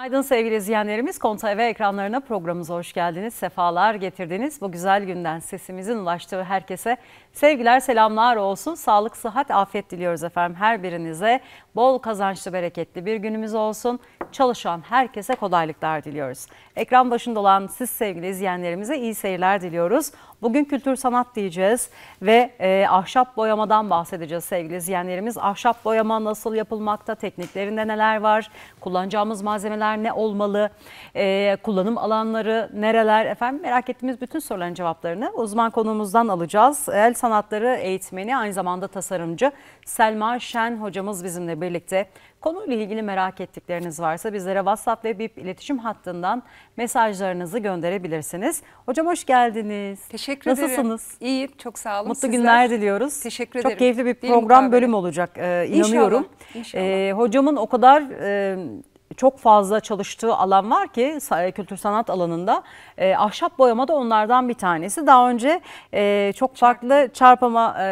Günaydın sevgili izleyenlerimiz. Konta ve ekranlarına programımıza hoş geldiniz. Sefalar getirdiniz. Bu güzel günden sesimizin ulaştığı herkese sevgiler, selamlar olsun. Sağlık, sıhhat, afiyet diliyoruz efendim her birinize. Bol kazançlı, bereketli bir günümüz olsun. Çalışan herkese kolaylıklar diliyoruz. Ekran başında olan siz sevgili izleyenlerimize iyi seyirler diliyoruz. Bugün kültür sanat diyeceğiz ve e, ahşap boyamadan bahsedeceğiz sevgili izleyenlerimiz. Ahşap boyama nasıl yapılmakta, tekniklerinde neler var, kullanacağımız malzemeler ne olmalı, e, kullanım alanları nereler efendim merak ettiğimiz bütün soruların cevaplarını uzman konuğumuzdan alacağız. El sanatları eğitmeni aynı zamanda tasarımcı Selma Şen hocamız bizimle birlikte. Konuyla ilgili merak ettikleriniz varsa bizlere WhatsApp ve BIP iletişim hattından mesajlarınızı gönderebilirsiniz. Hocam hoş geldiniz. Teşekkür Nasılsınız? ederim. İyiyim, çok sağ olun. Mutlu Sizler? günler diliyoruz. Teşekkür Çok ederim. keyifli bir program bölüm olacak e, inanıyorum. İnşallah, inşallah. E, hocamın o kadar e, çok fazla çalıştığı alan var ki sa- kültür sanat alanında. E, ahşap boyama da onlardan bir tanesi. Daha önce e, çok farklı çarpama e,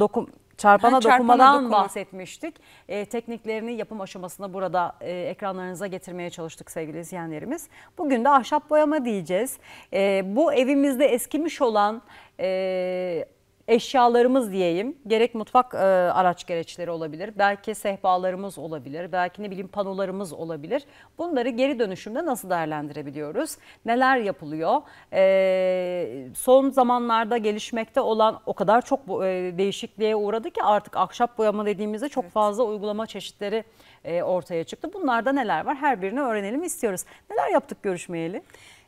dokum Çarpana çarpana dokumadan dokuma. bahsetmiştik. E, tekniklerini yapım aşamasında burada e, ekranlarınıza getirmeye çalıştık sevgili izleyenlerimiz. Bugün de ahşap boyama diyeceğiz. E, bu evimizde eskimiş olan e, eşyalarımız diyeyim. Gerek mutfak e, araç gereçleri olabilir, belki sehpalarımız olabilir, belki ne bileyim panolarımız olabilir. Bunları geri dönüşümde nasıl değerlendirebiliyoruz? Neler yapılıyor? E, son zamanlarda gelişmekte olan o kadar çok e, değişikliğe uğradı ki artık ahşap boyama dediğimizde çok fazla uygulama çeşitleri e, ortaya çıktı. Bunlarda neler var? Her birini öğrenelim istiyoruz. Neler yaptık görüşmeyeli?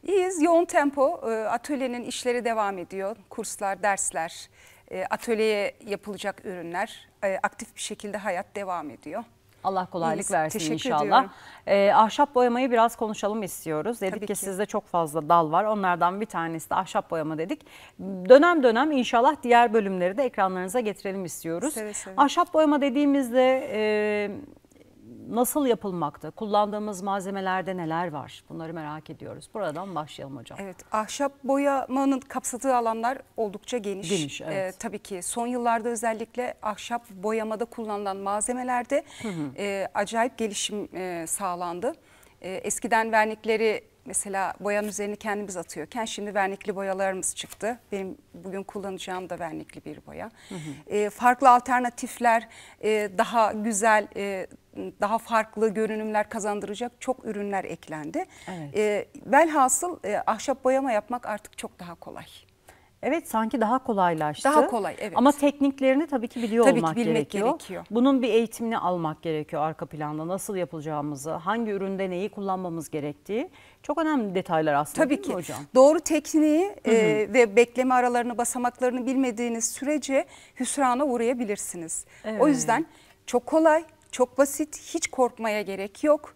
İyiyiz, yoğun tempo. E, Atölyenin işleri devam ediyor. Kurslar, dersler, e, atölyeye yapılacak ürünler. e, Aktif bir şekilde hayat devam ediyor. Allah kolaylık İyiyiz. versin Teşekkür inşallah. Ee, ahşap boyamayı biraz konuşalım istiyoruz. Dedik Tabii ki, ki. sizde çok fazla dal var. Onlardan bir tanesi de ahşap boyama dedik. Dönem dönem inşallah diğer bölümleri de ekranlarınıza getirelim istiyoruz. Seve seve. Ahşap boyama dediğimizde e, nasıl yapılmakta? Kullandığımız malzemelerde neler var? Bunları merak ediyoruz. Buradan başlayalım hocam. Evet, ahşap boyamanın kapsadığı alanlar oldukça geniş. Geniş, evet. E, tabii ki son yıllarda özellikle ahşap boyamada kullanılan malzemelerde e, acayip gelişim e, sağlandı. E, eskiden vernikleri mesela boyanın üzerine kendimiz atıyorken şimdi vernikli boyalarımız çıktı. Benim bugün kullanacağım da vernikli bir boya. E, farklı alternatifler, e, daha güzel, e, daha farklı görünümler kazandıracak çok ürünler eklendi. Evet. E, velhasıl e, ahşap boyama yapmak artık çok daha kolay. Evet sanki daha kolaylaştı. Daha kolay, evet. Ama tekniklerini tabii ki biliyor Tabii ki olmak bilmek gerekiyor. gerekiyor. Bunun bir eğitimini almak gerekiyor arka planda. Nasıl yapılacağımızı, hangi üründe neyi kullanmamız gerektiği. Çok önemli detaylar aslında Tabii ki hocam? doğru tekniği e, ve bekleme aralarını, basamaklarını bilmediğiniz sürece hüsrana uğrayabilirsiniz. O Evet. yüzden çok kolay, çok basit, hiç korkmaya gerek yok.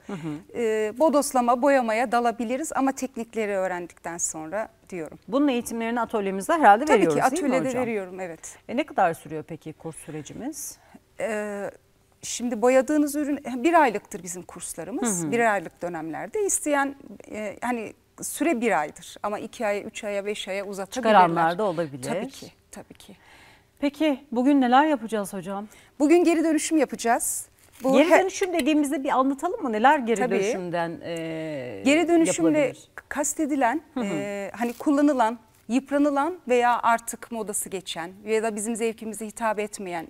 E, bodoslama, boyamaya dalabiliriz ama teknikleri öğrendikten sonra diyorum. Bunun eğitimlerini atölyemizde herhalde Tabii veriyoruz ki değil mi atölyede hocam? veriyorum evet. E ne kadar sürüyor peki kurs sürecimiz? Ee, şimdi boyadığınız ürün bir aylıktır bizim kurslarımız. Bir aylık dönemlerde isteyen e, hani süre bir aydır ama iki aya, üç aya, beş aya uzatabilirler. Çıkaranlar da olabilir. Tabii ki, tabii ki. Peki bugün neler yapacağız hocam? Bugün geri dönüşüm yapacağız. Bu geri dönüşüm dediğimizde bir anlatalım mı? Neler geri Tabii. dönüşümden e, geri dönüşümle kastedilen e, hani kullanılan, yıpranılan veya artık modası geçen ya da bizim zevkimize hitap etmeyen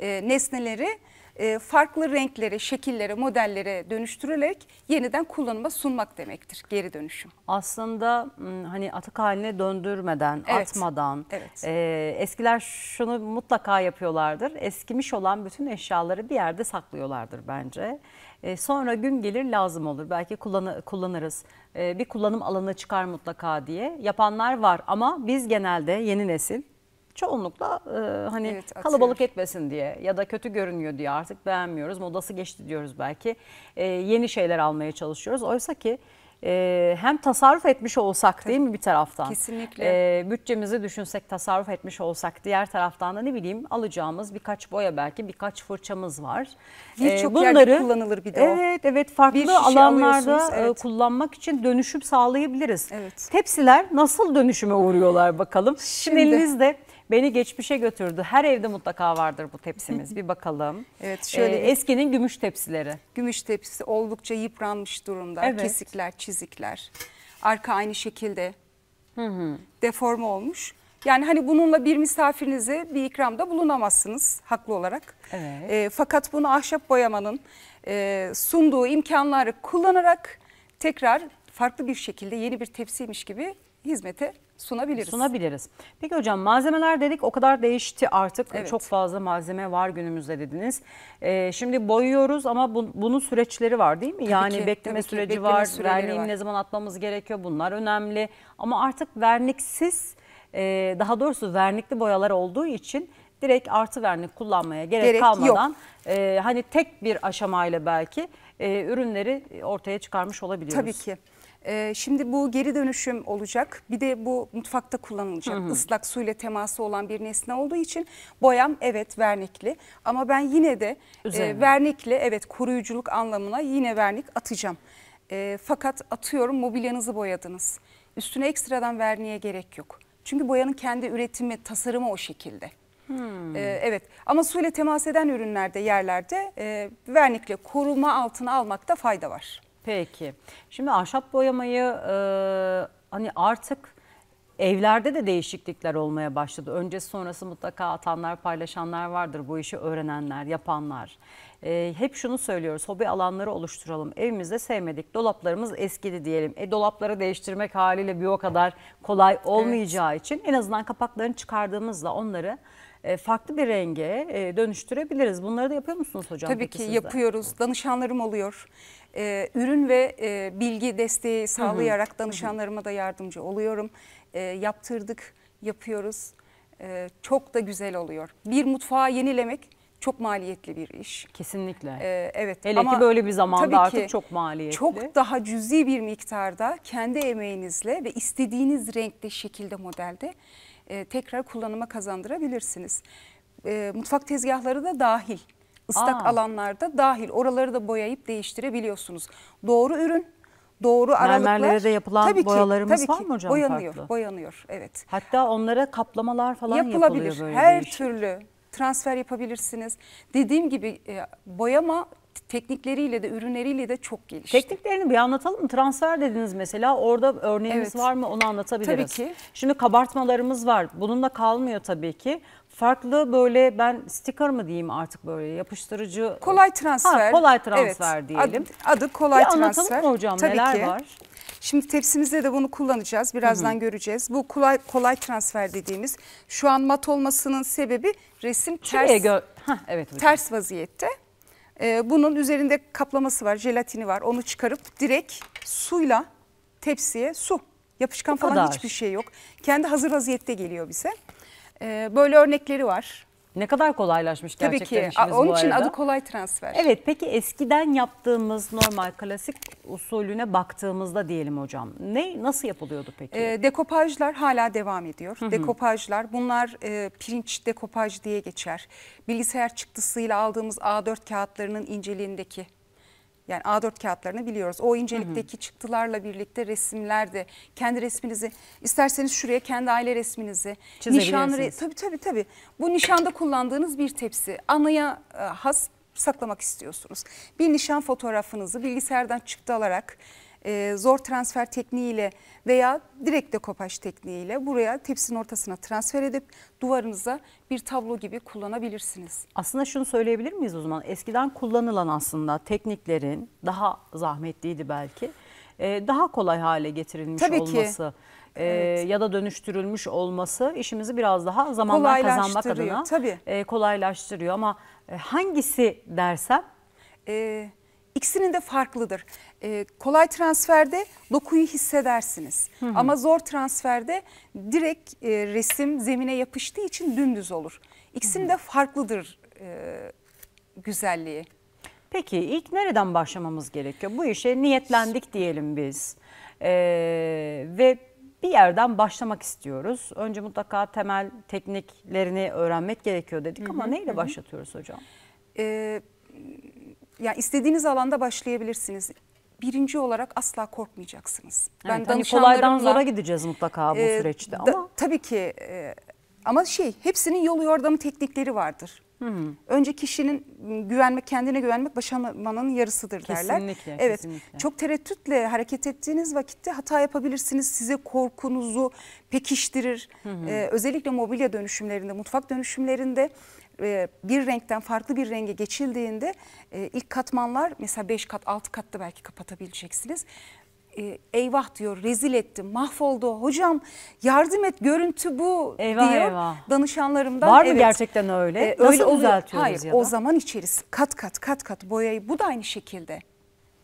e, nesneleri e, farklı renklere, şekillere, modellere dönüştürerek yeniden kullanıma sunmak demektir geri dönüşüm. aslında m, hani atık haline döndürmeden, Evet, atmadan. evet. e, eskiler şunu mutlaka yapıyorlardır. Eskimiş olan bütün eşyaları bir yerde saklıyorlardır bence. E, sonra gün gelir lazım olur. Belki kullanı- kullanırız. E, bir kullanım alanı çıkar mutlaka diye. Yapanlar var ama biz genelde yeni nesil çoğunlukla e, hani Evet, kalabalık etmesin diye ya da kötü görünüyor diye artık beğenmiyoruz. Modası geçti diyoruz belki. E, yeni şeyler almaya çalışıyoruz. Oysa ki e, hem tasarruf etmiş olsak değil mi bir taraftan? Kesinlikle. E, bütçemizi düşünsek tasarruf etmiş olsak diğer taraftan da ne bileyim alacağımız birkaç boya belki birkaç fırçamız var. Birçok yerde kullanılır bir de o. Evet evet farklı alanlarda e, evet. kullanmak için dönüşüm sağlayabiliriz. Evet. Tepsiler nasıl dönüşüme uğruyorlar bakalım. Şimdi, Şimdi- elinizde beni geçmişe götürdü. Her evde mutlaka vardır bu tepsimiz. Bir bakalım. Evet, şöyle Ee, eskinin gümüş tepsileri. Gümüş tepsisi oldukça yıpranmış durumda. Evet. Kesikler, çizikler. Arka aynı şekilde deforme olmuş. Yani hani bununla bir misafirinize bir ikramda bulunamazsınız haklı olarak. Evet. E, fakat bunu ahşap boyamanın e, sunduğu imkanları kullanarak tekrar farklı bir şekilde yeni bir tepsiymiş gibi hizmete sunabiliriz. sunabiliriz. Peki hocam malzemeler dedik o kadar değişti artık. Evet. Çok fazla malzeme var günümüzde dediniz. Ee, şimdi boyuyoruz ama bu- bunun süreçleri var değil mi? yani ki, bekleme tabii ki. süreci Bekleme var, var. ne zaman atmamız gerekiyor bunlar önemli. Ama artık verniksiz e, daha doğrusu vernikli boyalar olduğu için direkt artı vernik kullanmaya gerek, Gerek kalmadan e, hani tek bir aşamayla belki e, ürünleri ortaya çıkarmış olabiliyoruz. Tabii ki. Ee, şimdi bu geri dönüşüm olacak. Bir de bu mutfakta kullanılacak. Islak suyla teması olan bir nesne olduğu için boyam evet vernikli. Ama ben yine de Üzerine. e, vernikli evet koruyuculuk anlamına yine vernik atacağım. E, fakat atıyorum mobilyanızı boyadınız. Üstüne ekstradan verniğe gerek yok. Çünkü boyanın kendi üretimi, tasarımı o şekilde. Ee, evet ama suyla temas eden ürünlerde, yerlerde e, vernikle koruma altına almakta fayda var. Peki. Şimdi ahşap boyamayı e, hani artık evlerde de değişiklikler olmaya başladı. Öncesi sonrası mutlaka atanlar, paylaşanlar vardır. Bu işi öğrenenler, yapanlar. E, hep şunu söylüyoruz. Hobi alanları oluşturalım. Evimizde sevmedik. Dolaplarımız eskidi diyelim. E, dolapları değiştirmek haliyle bir o kadar kolay olmayacağı için en azından kapaklarını çıkardığımızda onları farklı bir renge e, dönüştürebiliriz. Bunları da yapıyor musunuz hocam? Tabii ki siz de? yapıyoruz. Danışanlarım oluyor. Ee, ürün ve e, bilgi desteği sağlayarak danışanlarıma da yardımcı oluyorum. Yaptırdık, yapıyoruz. Çok da güzel oluyor. Bir mutfağı yenilemek çok maliyetli bir iş. Kesinlikle. Ee, evet. Hele ki böyle bir zamanda tabii artık çok maliyetli. Çok daha cüzi bir miktarda kendi emeğinizle ve istediğiniz renkte, şekilde, modelde e, tekrar kullanıma kazandırabilirsiniz. E, mutfak tezgahları da dahil. Islak Aa. alanlarda dahil. Oraları da boyayıp değiştirebiliyorsunuz. Doğru ürün, doğru aralıklar. Mermerlere de yapılan Tabii ki, boyalarımız tabii var ki. mı hocam Boyanıyor, farklı? boyanıyor. Evet Hatta onlara kaplamalar falan yapılabilir. yapılıyor böyle Her değişik. türlü transfer yapabilirsiniz. Dediğim gibi e, boyama teknikleriyle de ürünleriyle de çok gelişti. Tekniklerini bir anlatalım mı? Transfer dediniz mesela. Orada örneğimiz Evet. var mı? Onu anlatabiliriz. Tabii ki. Şimdi kabartmalarımız var. Bununla kalmıyor tabii ki. Farklı böyle ben sticker mı diyeyim artık böyle yapıştırıcı. Kolay transfer. Ha, kolay transfer diyelim. Adı, adı kolay bir anlatalım transfer. mı hocam Tabii neler ki. var? Şimdi tepsimizde de bunu kullanacağız. Birazdan göreceğiz. Bu kolay kolay transfer dediğimiz şu an mat olmasının sebebi resim ters Hah, evet hocam. ters vaziyette. Ee, bunun üzerinde kaplaması var, jelatini var. Onu çıkarıp direkt suyla tepsiye su. Yapışkan Bu falan kadar. hiçbir şey yok. Kendi hazır vaziyette geliyor bize. Ee, böyle örnekleri var. Ne kadar kolaylaşmış Tabii gerçekten ki. işimiz Onun bu için arada. adı kolay transfer. Evet peki eskiden yaptığımız normal klasik usulüne baktığımızda diyelim hocam. Ne nasıl yapılıyordu peki? E, dekopajlar hala devam ediyor. Dekopajlar bunlar e, pirinç dekopaj diye geçer. Bilgisayar çıktısıyla aldığımız A4 kağıtlarının inceliğindeki yani A4 kağıtlarını biliyoruz. O incelikteki çıktılarla birlikte resimler de kendi resminizi isterseniz şuraya kendi aile resminizi nişan re- tabii tabii tabii. Bu nişanda kullandığınız bir tepsi. Anıya e, has saklamak istiyorsunuz. Bir nişan fotoğrafınızı bilgisayardan çıktı alarak e, zor transfer tekniğiyle veya direkt dekopaj tekniğiyle buraya tepsinin ortasına transfer edip duvarınıza bir tablo gibi kullanabilirsiniz. Aslında şunu söyleyebilir miyiz o zaman? Eskiden kullanılan aslında tekniklerin daha zahmetliydi belki. e, daha kolay hale getirilmiş Tabii ki. olması e, ya da dönüştürülmüş olması işimizi biraz daha zamandan kazanmak adına tabii. e, kolaylaştırıyor. Ama e, hangisi dersem E, ikisinin de farklıdır. E, kolay transferde dokuyu hissedersiniz. Ama zor transferde direkt e, resim zemine yapıştığı için dümdüz olur. İkisinin de farklıdır e, güzelliği. Peki ilk nereden başlamamız gerekiyor? Bu işe niyetlendik diyelim biz Ee, ve bir yerden başlamak istiyoruz. Önce mutlaka temel tekniklerini öğrenmek gerekiyor dedik ama neyle başlatıyoruz hocam? E, yani istediğiniz alanda başlayabilirsiniz. Birinci olarak asla korkmayacaksınız. Evet, hani kolaydan zora gideceğiz mutlaka bu e, süreçte da- ama tabii ki e, ama şey hepsinin yolu yordamı teknikleri vardır. Önce kişinin güvenmek, kendine güvenmek başarmanın yarısıdır derler. Kesinlikle, Evet. kesinlikle. Çok tereddütle hareket ettiğiniz vakitte hata yapabilirsiniz. Size korkunuzu pekiştirir. Ee, özellikle mobilya dönüşümlerinde, mutfak dönüşümlerinde e, bir renkten farklı bir renge geçildiğinde e, ilk katmanlar mesela 5 kat 6 katta belki kapatabileceksiniz. E, eyvah diyor rezil ettim mahvoldu hocam yardım et görüntü bu Eyvah, diyor eyvah. danışanlarımdan. Var mı Evet. gerçekten öyle? E, Nasıl öyle düzeltiyoruz Hayır ya da? o zaman içerisi kat kat kat kat boyayı bu da aynı şekilde.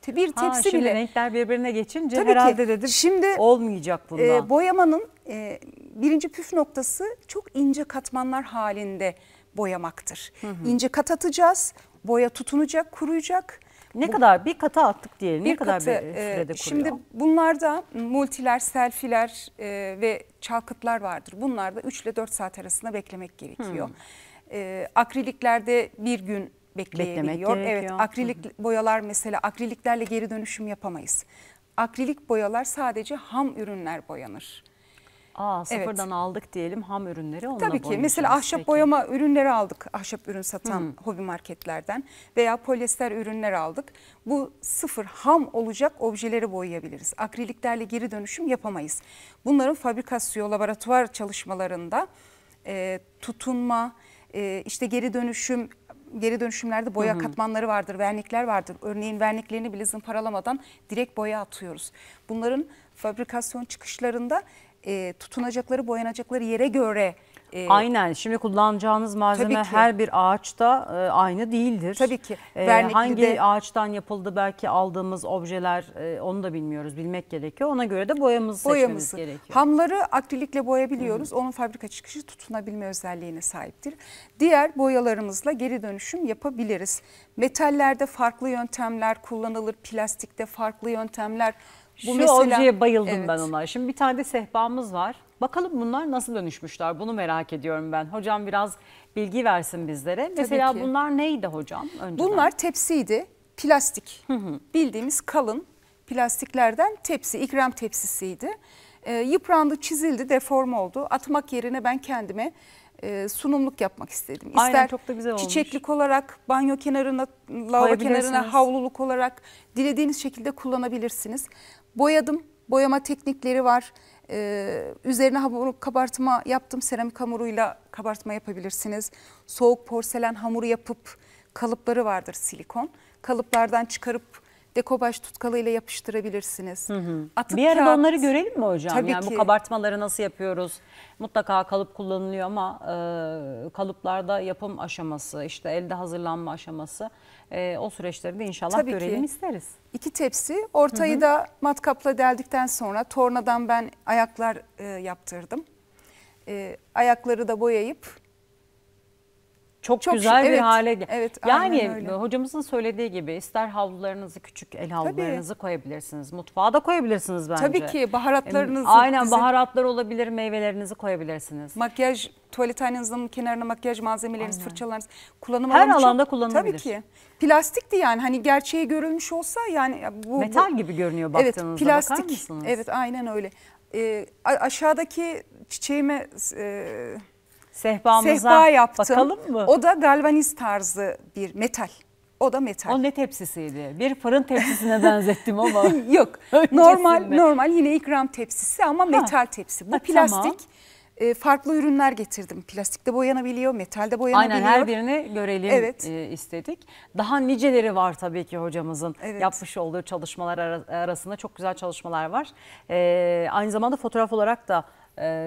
Bir Ha, tepsi şimdi bile. renkler birbirine geçince Tabii ki. herhalde dedim Şimdi, olmayacak bundan. e, boyamanın e, birinci püf noktası çok ince katmanlar halinde boyamaktır. İnce kat atacağız, boya tutunacak, kuruyacak. ne kadar bir kata attık diyelim. ne Bir kadar katı, bir e, sürede kuruyor? Şimdi bunlarda multiler, selfiler e, ve çalkıtlar vardır. Bunlarda 3 ile 4 saat arasında beklemek gerekiyor. Hmm. E, akriliklerde bir gün bekleyebiliyor. Evet, akrilik boyalar mesela akriliklerle geri dönüşüm yapamayız. Akrilik boyalar sadece ham ürünler boyanır. Aa, evet. sıfırdan aldık diyelim ham ürünleri onunla Tabii ki mesela ahşap Peki. boyama ürünleri aldık. Ahşap ürün satan hobi marketlerden veya polyester ürünler aldık. Bu sıfır ham olacak objeleri boyayabiliriz. Akriliklerle geri dönüşüm yapamayız. Bunların fabrikasyon, laboratuvar çalışmalarında e, tutunma, e, işte geri dönüşüm geri dönüşümlerde boya katmanları vardır, vernikler vardır. Örneğin verniklerini bile zımparalamadan direkt boya atıyoruz. Bunların fabrikasyon çıkışlarında e, tutunacakları, boyanacakları yere göre e, Aynen. Şimdi kullanacağınız malzeme Tabii ki. her bir ağaçta e, aynı değildir. Tabii ki. E, Vernikli hangi ağaçtan yapıldı belki aldığımız objeler e, onu da bilmiyoruz. Bilmek gerekiyor. Ona göre de boyamızı boyamızı. seçmemiz gerekiyor. Hamları akrilikle boyabiliyoruz. Onun fabrika çıkışı tutunabilme özelliğine sahiptir. Diğer boyalarımızla geri dönüşüm yapabiliriz. Metallerde farklı yöntemler kullanılır. Plastikte farklı yöntemler. Şu objeye bayıldım Evet. ben ona. Şimdi bir tane de sehpamız var. Bakalım bunlar nasıl dönüşmüşler? Bunu merak ediyorum ben. Hocam biraz bilgi versin bizlere. Mesela ki. bunlar neydi hocam? Önceden? Bunlar tepsiydi. Plastik. Bildiğimiz kalın plastiklerden tepsi, ikram tepsisiydi. Ee, yıprandı, çizildi, deform oldu. Atmak yerine ben kendime e, sunumluk yapmak istedim. Aynen, çok da güzel olmuş. çiçeklik olarak, banyo kenarına, lavabo kenarına havluluk olarak dilediğiniz şekilde kullanabilirsiniz. Boyadım, boyama teknikleri var. Ee, üzerine hamur kabartma yaptım. Seramik hamuruyla kabartma yapabilirsiniz. Soğuk porselen hamuru yapıp kalıpları vardır silikon. Kalıplardan çıkarıp dekobaj tutkalıyla yapıştırabilirsiniz. Atık Bir arada kağıt- onları görelim mi hocam? Tabii yani ki. bu kabartmaları nasıl yapıyoruz? Mutlaka kalıp kullanılıyor ama e, kalıplarda yapım aşaması, işte elde hazırlanma aşaması e, o süreçleri de inşallah Tabii ki. görelim isteriz. İki tepsi. Ortayı da matkapla deldikten sonra tornadan ben ayaklar e, yaptırdım. E, ayakları da boyayıp Çok, Çok güzel şık, bir evet, hale gel- evet, Yani aynen hocamızın söylediği gibi ister havlularınızı küçük el havlularınızı koyabilirsiniz. Mutfağa da koyabilirsiniz bence. tabii ki baharatlarınızı Aynen bizim- baharatlar olabilir, meyvelerinizi koyabilirsiniz. Makyaj, tuvalet aynanızın kenarına makyaj malzemeleriniz, fırçalarınız kullanım Her alanı çok- alanda kullanılabilir. Tabii ki. Plastikti yani hani gerçeği görülmüş olsa yani bu Metal bu- gibi görünüyor Evet, baktığınızda plastik. bakar mısınız? Evet, aynen öyle. Ee, aşağıdaki çiçeğime e, Sehpamıza sehpa yaptım. bakalım mı? O da galvaniz tarzı bir metal. O da metal. O ne tepsisiydi? Bir fırın tepsisine benzettim ama. Yok. Öncesinde. normal normal yine ikram tepsisi ama metal tepsi. Bu Ha, plastik. tamam. e, farklı ürünler getirdim. Plastikte boyanabiliyor, metalde boyanabiliyor. Aynen her birini görelim Evet. e, istedik. Daha niceleri var tabii ki hocamızın Evet. yapmış olduğu çalışmalar ara- arasında çok güzel çalışmalar var. E, aynı zamanda fotoğraf olarak da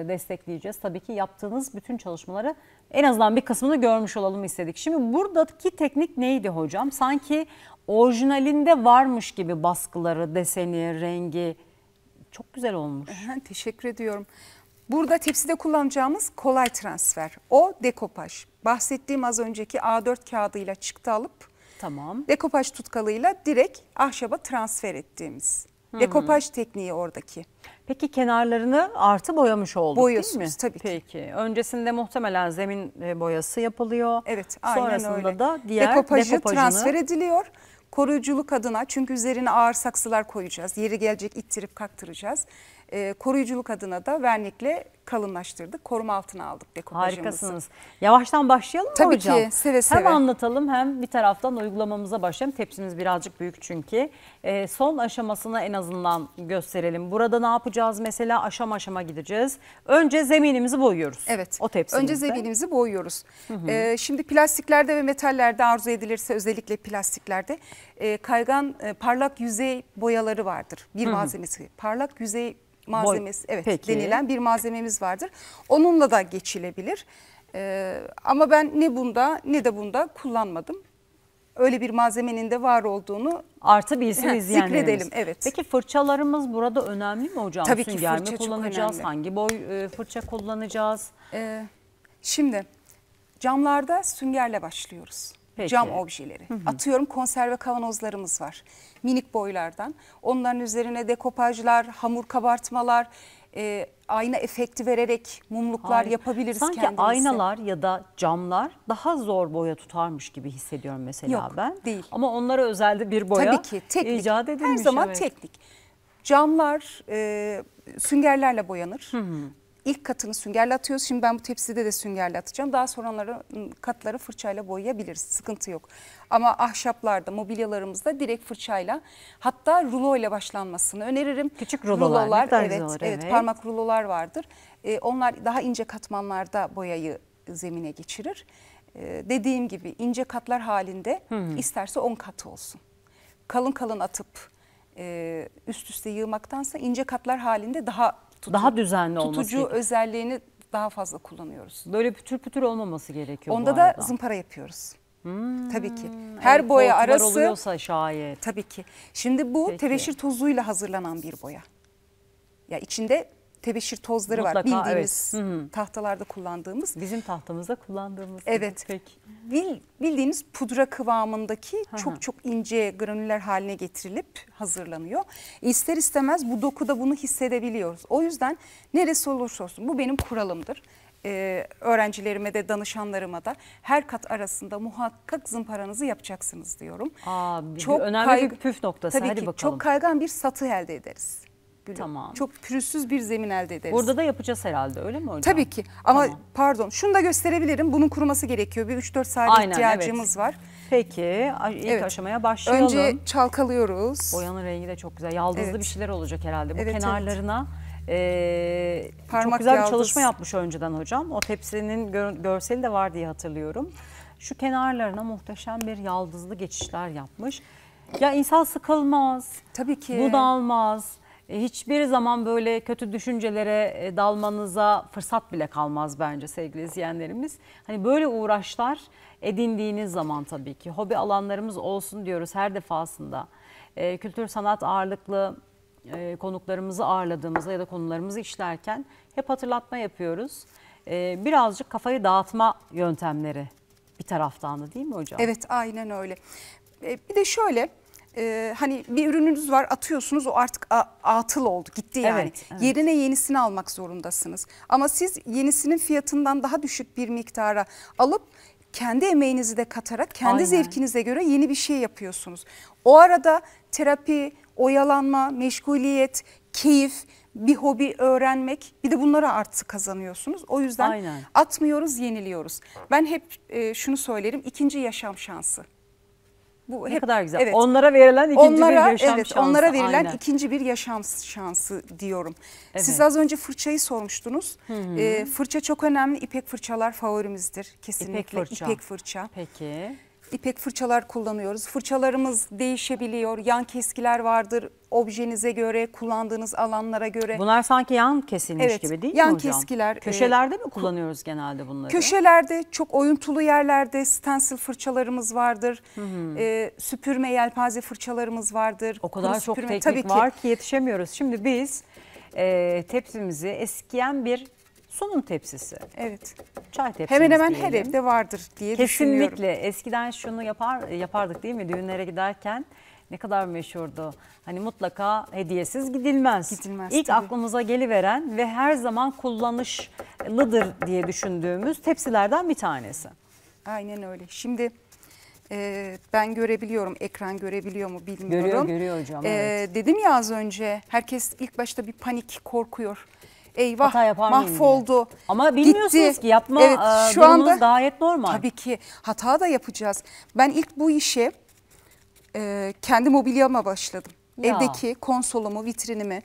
destekleyeceğiz. Tabii ki yaptığınız bütün çalışmaları en azından bir kısmını görmüş olalım istedik. Şimdi buradaki teknik neydi hocam? Sanki orijinalinde varmış gibi baskıları, deseni, rengi çok güzel olmuş. Teşekkür ediyorum. Burada tepside kullanacağımız kolay transfer. O dekopaj. Bahsettiğim az önceki A4 kağıdıyla çıktı alıp Tamam. dekopaj tutkalıyla direkt ahşaba transfer ettiğimiz. Dekopaj tekniği oradaki. Peki kenarlarını artı boyamış olduk değil mi? Boyuyorsunuz, tabii ki. Peki. Öncesinde muhtemelen zemin e, boyası yapılıyor. Evet, aynen Sonrasında öyle. da diğer Dekopajı dekopajını transfer ediliyor. Koruyuculuk adına çünkü üzerine ağır saksılar koyacağız. Yeri gelecek ittirip kaktıracağız. Ee, koruyuculuk adına da vernikle kalınlaştırdık. Koruma altına aldık dekopajımızı. Harikasınız. Yavaştan başlayalım mı Tabii hocam? ki, seve seve. Hem anlatalım hem bir taraftan uygulamamıza başlayalım. Tepsimiz birazcık büyük çünkü. Ee, son aşamasını en azından gösterelim. Burada ne yapacağız mesela? Aşama aşama gideceğiz. Önce zeminimizi boyuyoruz. Evet. O tepsimizde. Önce zeminimizi boyuyoruz. Ee, şimdi plastiklerde ve metallerde arzu edilirse özellikle plastiklerde e, kaygan e, parlak yüzey boyaları vardır. Bir malzemesi. Parlak yüzey malzemesi evet Peki. denilen bir malzememiz vardır. Onunla da geçilebilir. Ee, ama ben ne bunda ne de bunda kullanmadım. Öyle bir malzemenin de var olduğunu Artı bilsin izleyenlerimiz. zikredelim, evet. Peki fırçalarımız burada önemli mi hocam? Tabii ki Sünger fırça mi kullanacağız? Hangi boy e, fırça kullanacağız? Ee, şimdi camlarda süngerle başlıyoruz. Peki. Cam objeleri. Atıyorum konserve kavanozlarımız var. Minik boylardan. Onların üzerine dekopajlar, hamur kabartmalar, e, ayna efekti vererek mumluklar Harika. yapabiliriz Sanki kendimize. aynalar ya da camlar daha zor boya tutarmış gibi hissediyorum mesela Yok, ben. değil. Ama onlara özelde bir boya Tabii ki teknik. icat edilmiş. Her zaman evet. teknik. Camlar e, süngerlerle boyanır. İlk katını süngerle atıyoruz. Şimdi ben bu tepside de süngerle atacağım. Daha sonraları ım, katları fırçayla boyayabiliriz. Sıkıntı yok. Ama ahşaplarda, mobilyalarımızda direkt fırçayla hatta rulo ile başlanmasını öneririm. Küçük rulolar, kadar evet, olur, evet, evet. parmak rulolar vardır. E, onlar daha ince katmanlarda boyayı zemine geçirir. E, dediğim gibi ince katlar halinde isterse 10 kat olsun. Kalın kalın atıp e, üst üste yığmaktansa ince katlar halinde daha tutu- Daha düzenli olması tutucu gerekiyor. özelliğini daha fazla kullanıyoruz. Böyle pütür pütür olmaması gerekiyor Onda da zımpara yapıyoruz. Tabii ki. Her Evet, boya arası oluyorsa şayet. Tabii ki. Şimdi bu Peki. tebeşir tozuyla hazırlanan bir boya. Ya içinde tebeşir tozları var. Mutlaka, Bildiğimiz evet. Hı hı. tahtalarda kullandığımız. Bizim tahtamızda kullandığımız. Evet. Peki. Bil- bildiğiniz pudra kıvamındaki çok çok ince granüller haline getirilip hazırlanıyor. İster istemez bu dokuda bunu hissedebiliyoruz. O yüzden neresi olursa olsun bu benim kuralımdır. Ee, öğrencilerime de danışanlarıma da her kat arasında muhakkak zımparanızı yapacaksınız diyorum. Aa, bir- bir önemli bir püf noktası. Tabii Hadi ki bakalım. çok kaygan bir satı elde ederiz. Gülüm. Tamam. Çok pürüzsüz bir zemin elde ederiz. Burada da yapacağız herhalde öyle mi hocam? Tabii ki ama Tamam. pardon şunu da gösterebilirim. Bunun kuruması gerekiyor. Bir 3-4 saate Aynen, ihtiyacımız evet. var. Peki ilk Evet. aşamaya başlayalım. Önce çalkalıyoruz. Boyanın rengi de çok güzel. Yaldızlı Evet. bir şeyler olacak herhalde. Bu Evet, evet. kenarlarına e, çok Parmak güzel bir yaldız. çalışma yapmış önceden hocam. O tepsinin gör- görseli de var diye hatırlıyorum. Şu kenarlarına muhteşem bir yaldızlı geçişler yapmış. Ya insan sıkılmaz, Tabii ki. bunalmaz. E, Hiçbir zaman böyle kötü düşüncelere e, dalmanıza fırsat bile kalmaz bence sevgili izleyenlerimiz. Hani böyle uğraşlar edindiğiniz zaman tabii ki hobi alanlarımız olsun diyoruz her defasında. E, kültür sanat ağırlıklı konuklarımızı ağırladığımızda ya da konularımızı işlerken hep hatırlatma yapıyoruz. Birazcık kafayı dağıtma yöntemleri bir taraftan da değil mi hocam? Evet aynen öyle. Bir de şöyle e, hani bir ürününüz var atıyorsunuz o artık a- atıl oldu gitti yani. Evet, evet. Yerine yenisini almak zorundasınız. Ama siz yenisinin fiyatından daha düşük bir miktara alıp kendi emeğinizi de katarak kendi Aynen. zevkinize göre yeni bir şey yapıyorsunuz. O arada terapi, oyalanma, meşguliyet, keyif, bir hobi öğrenmek bir de bunlara artı kazanıyorsunuz. O yüzden Aynen. atmıyoruz, yeniliyoruz. Ben hep e, şunu söylerim, ikinci yaşam şansı. Bu Ne hep- kadar güzel. Evet. Onlara verilen ikinci onlara, bir yaşam evet, şansı. Onlara verilen aynen. ikinci bir yaşam şansı diyorum. Siz Evet. az önce fırçayı sormuştunuz. E, fırça çok önemli. İpek fırçalar favorimizdir kesinlikle. İpek fırça. İpek fırça. Peki. İpek fırçalar kullanıyoruz. Fırçalarımız değişebiliyor. Yan keskiler vardır. Objenize göre, kullandığınız alanlara göre. Bunlar sanki yan kesilmiş Evet, gibi değil yan mi hocam? keskiler, e, Köşelerde mi kullanıyoruz genelde bunları? Köşelerde, çok oyuntulu yerlerde stencil fırçalarımız vardır. E, süpürme, yelpaze fırçalarımız vardır. O kadar Kuru çok süpürme- teknik Tabii ki. var ki yetişemiyoruz. Şimdi biz e, tepsimizi eskiyen bir sunum tepsisi, Evet. çay tepsimiz Hemen hemen diyelim. her evde vardır diye düşünüyorum. Kesinlikle. Eskiden şunu yapar yapardık değil mi? Düğünlere giderken ne kadar meşhurdu. Hani mutlaka hediyesiz gidilmez. Gidilmez, İlk tabii. aklımıza geliveren ve her zaman kullanışlıdır diye düşündüğümüz tepsilerden bir tanesi. Aynen öyle. Şimdi e, ben görebiliyorum, ekran görebiliyor mu bilmiyorum. Görüyor, görüyor hocam, E, evet. Dedim ya az önce, herkes ilk başta bir panik, korkuyor. Eyvah Hata yapar mıyım diye. mahvoldu. Ama bilmiyorsunuz gitti. ki yapma evet, e, şu durumunuz anda gayet normal. Tabii ki hata da yapacağız. Ben ilk bu işe e, kendi mobilyama başladım. Ya. Evdeki konsolumu, vitrinimi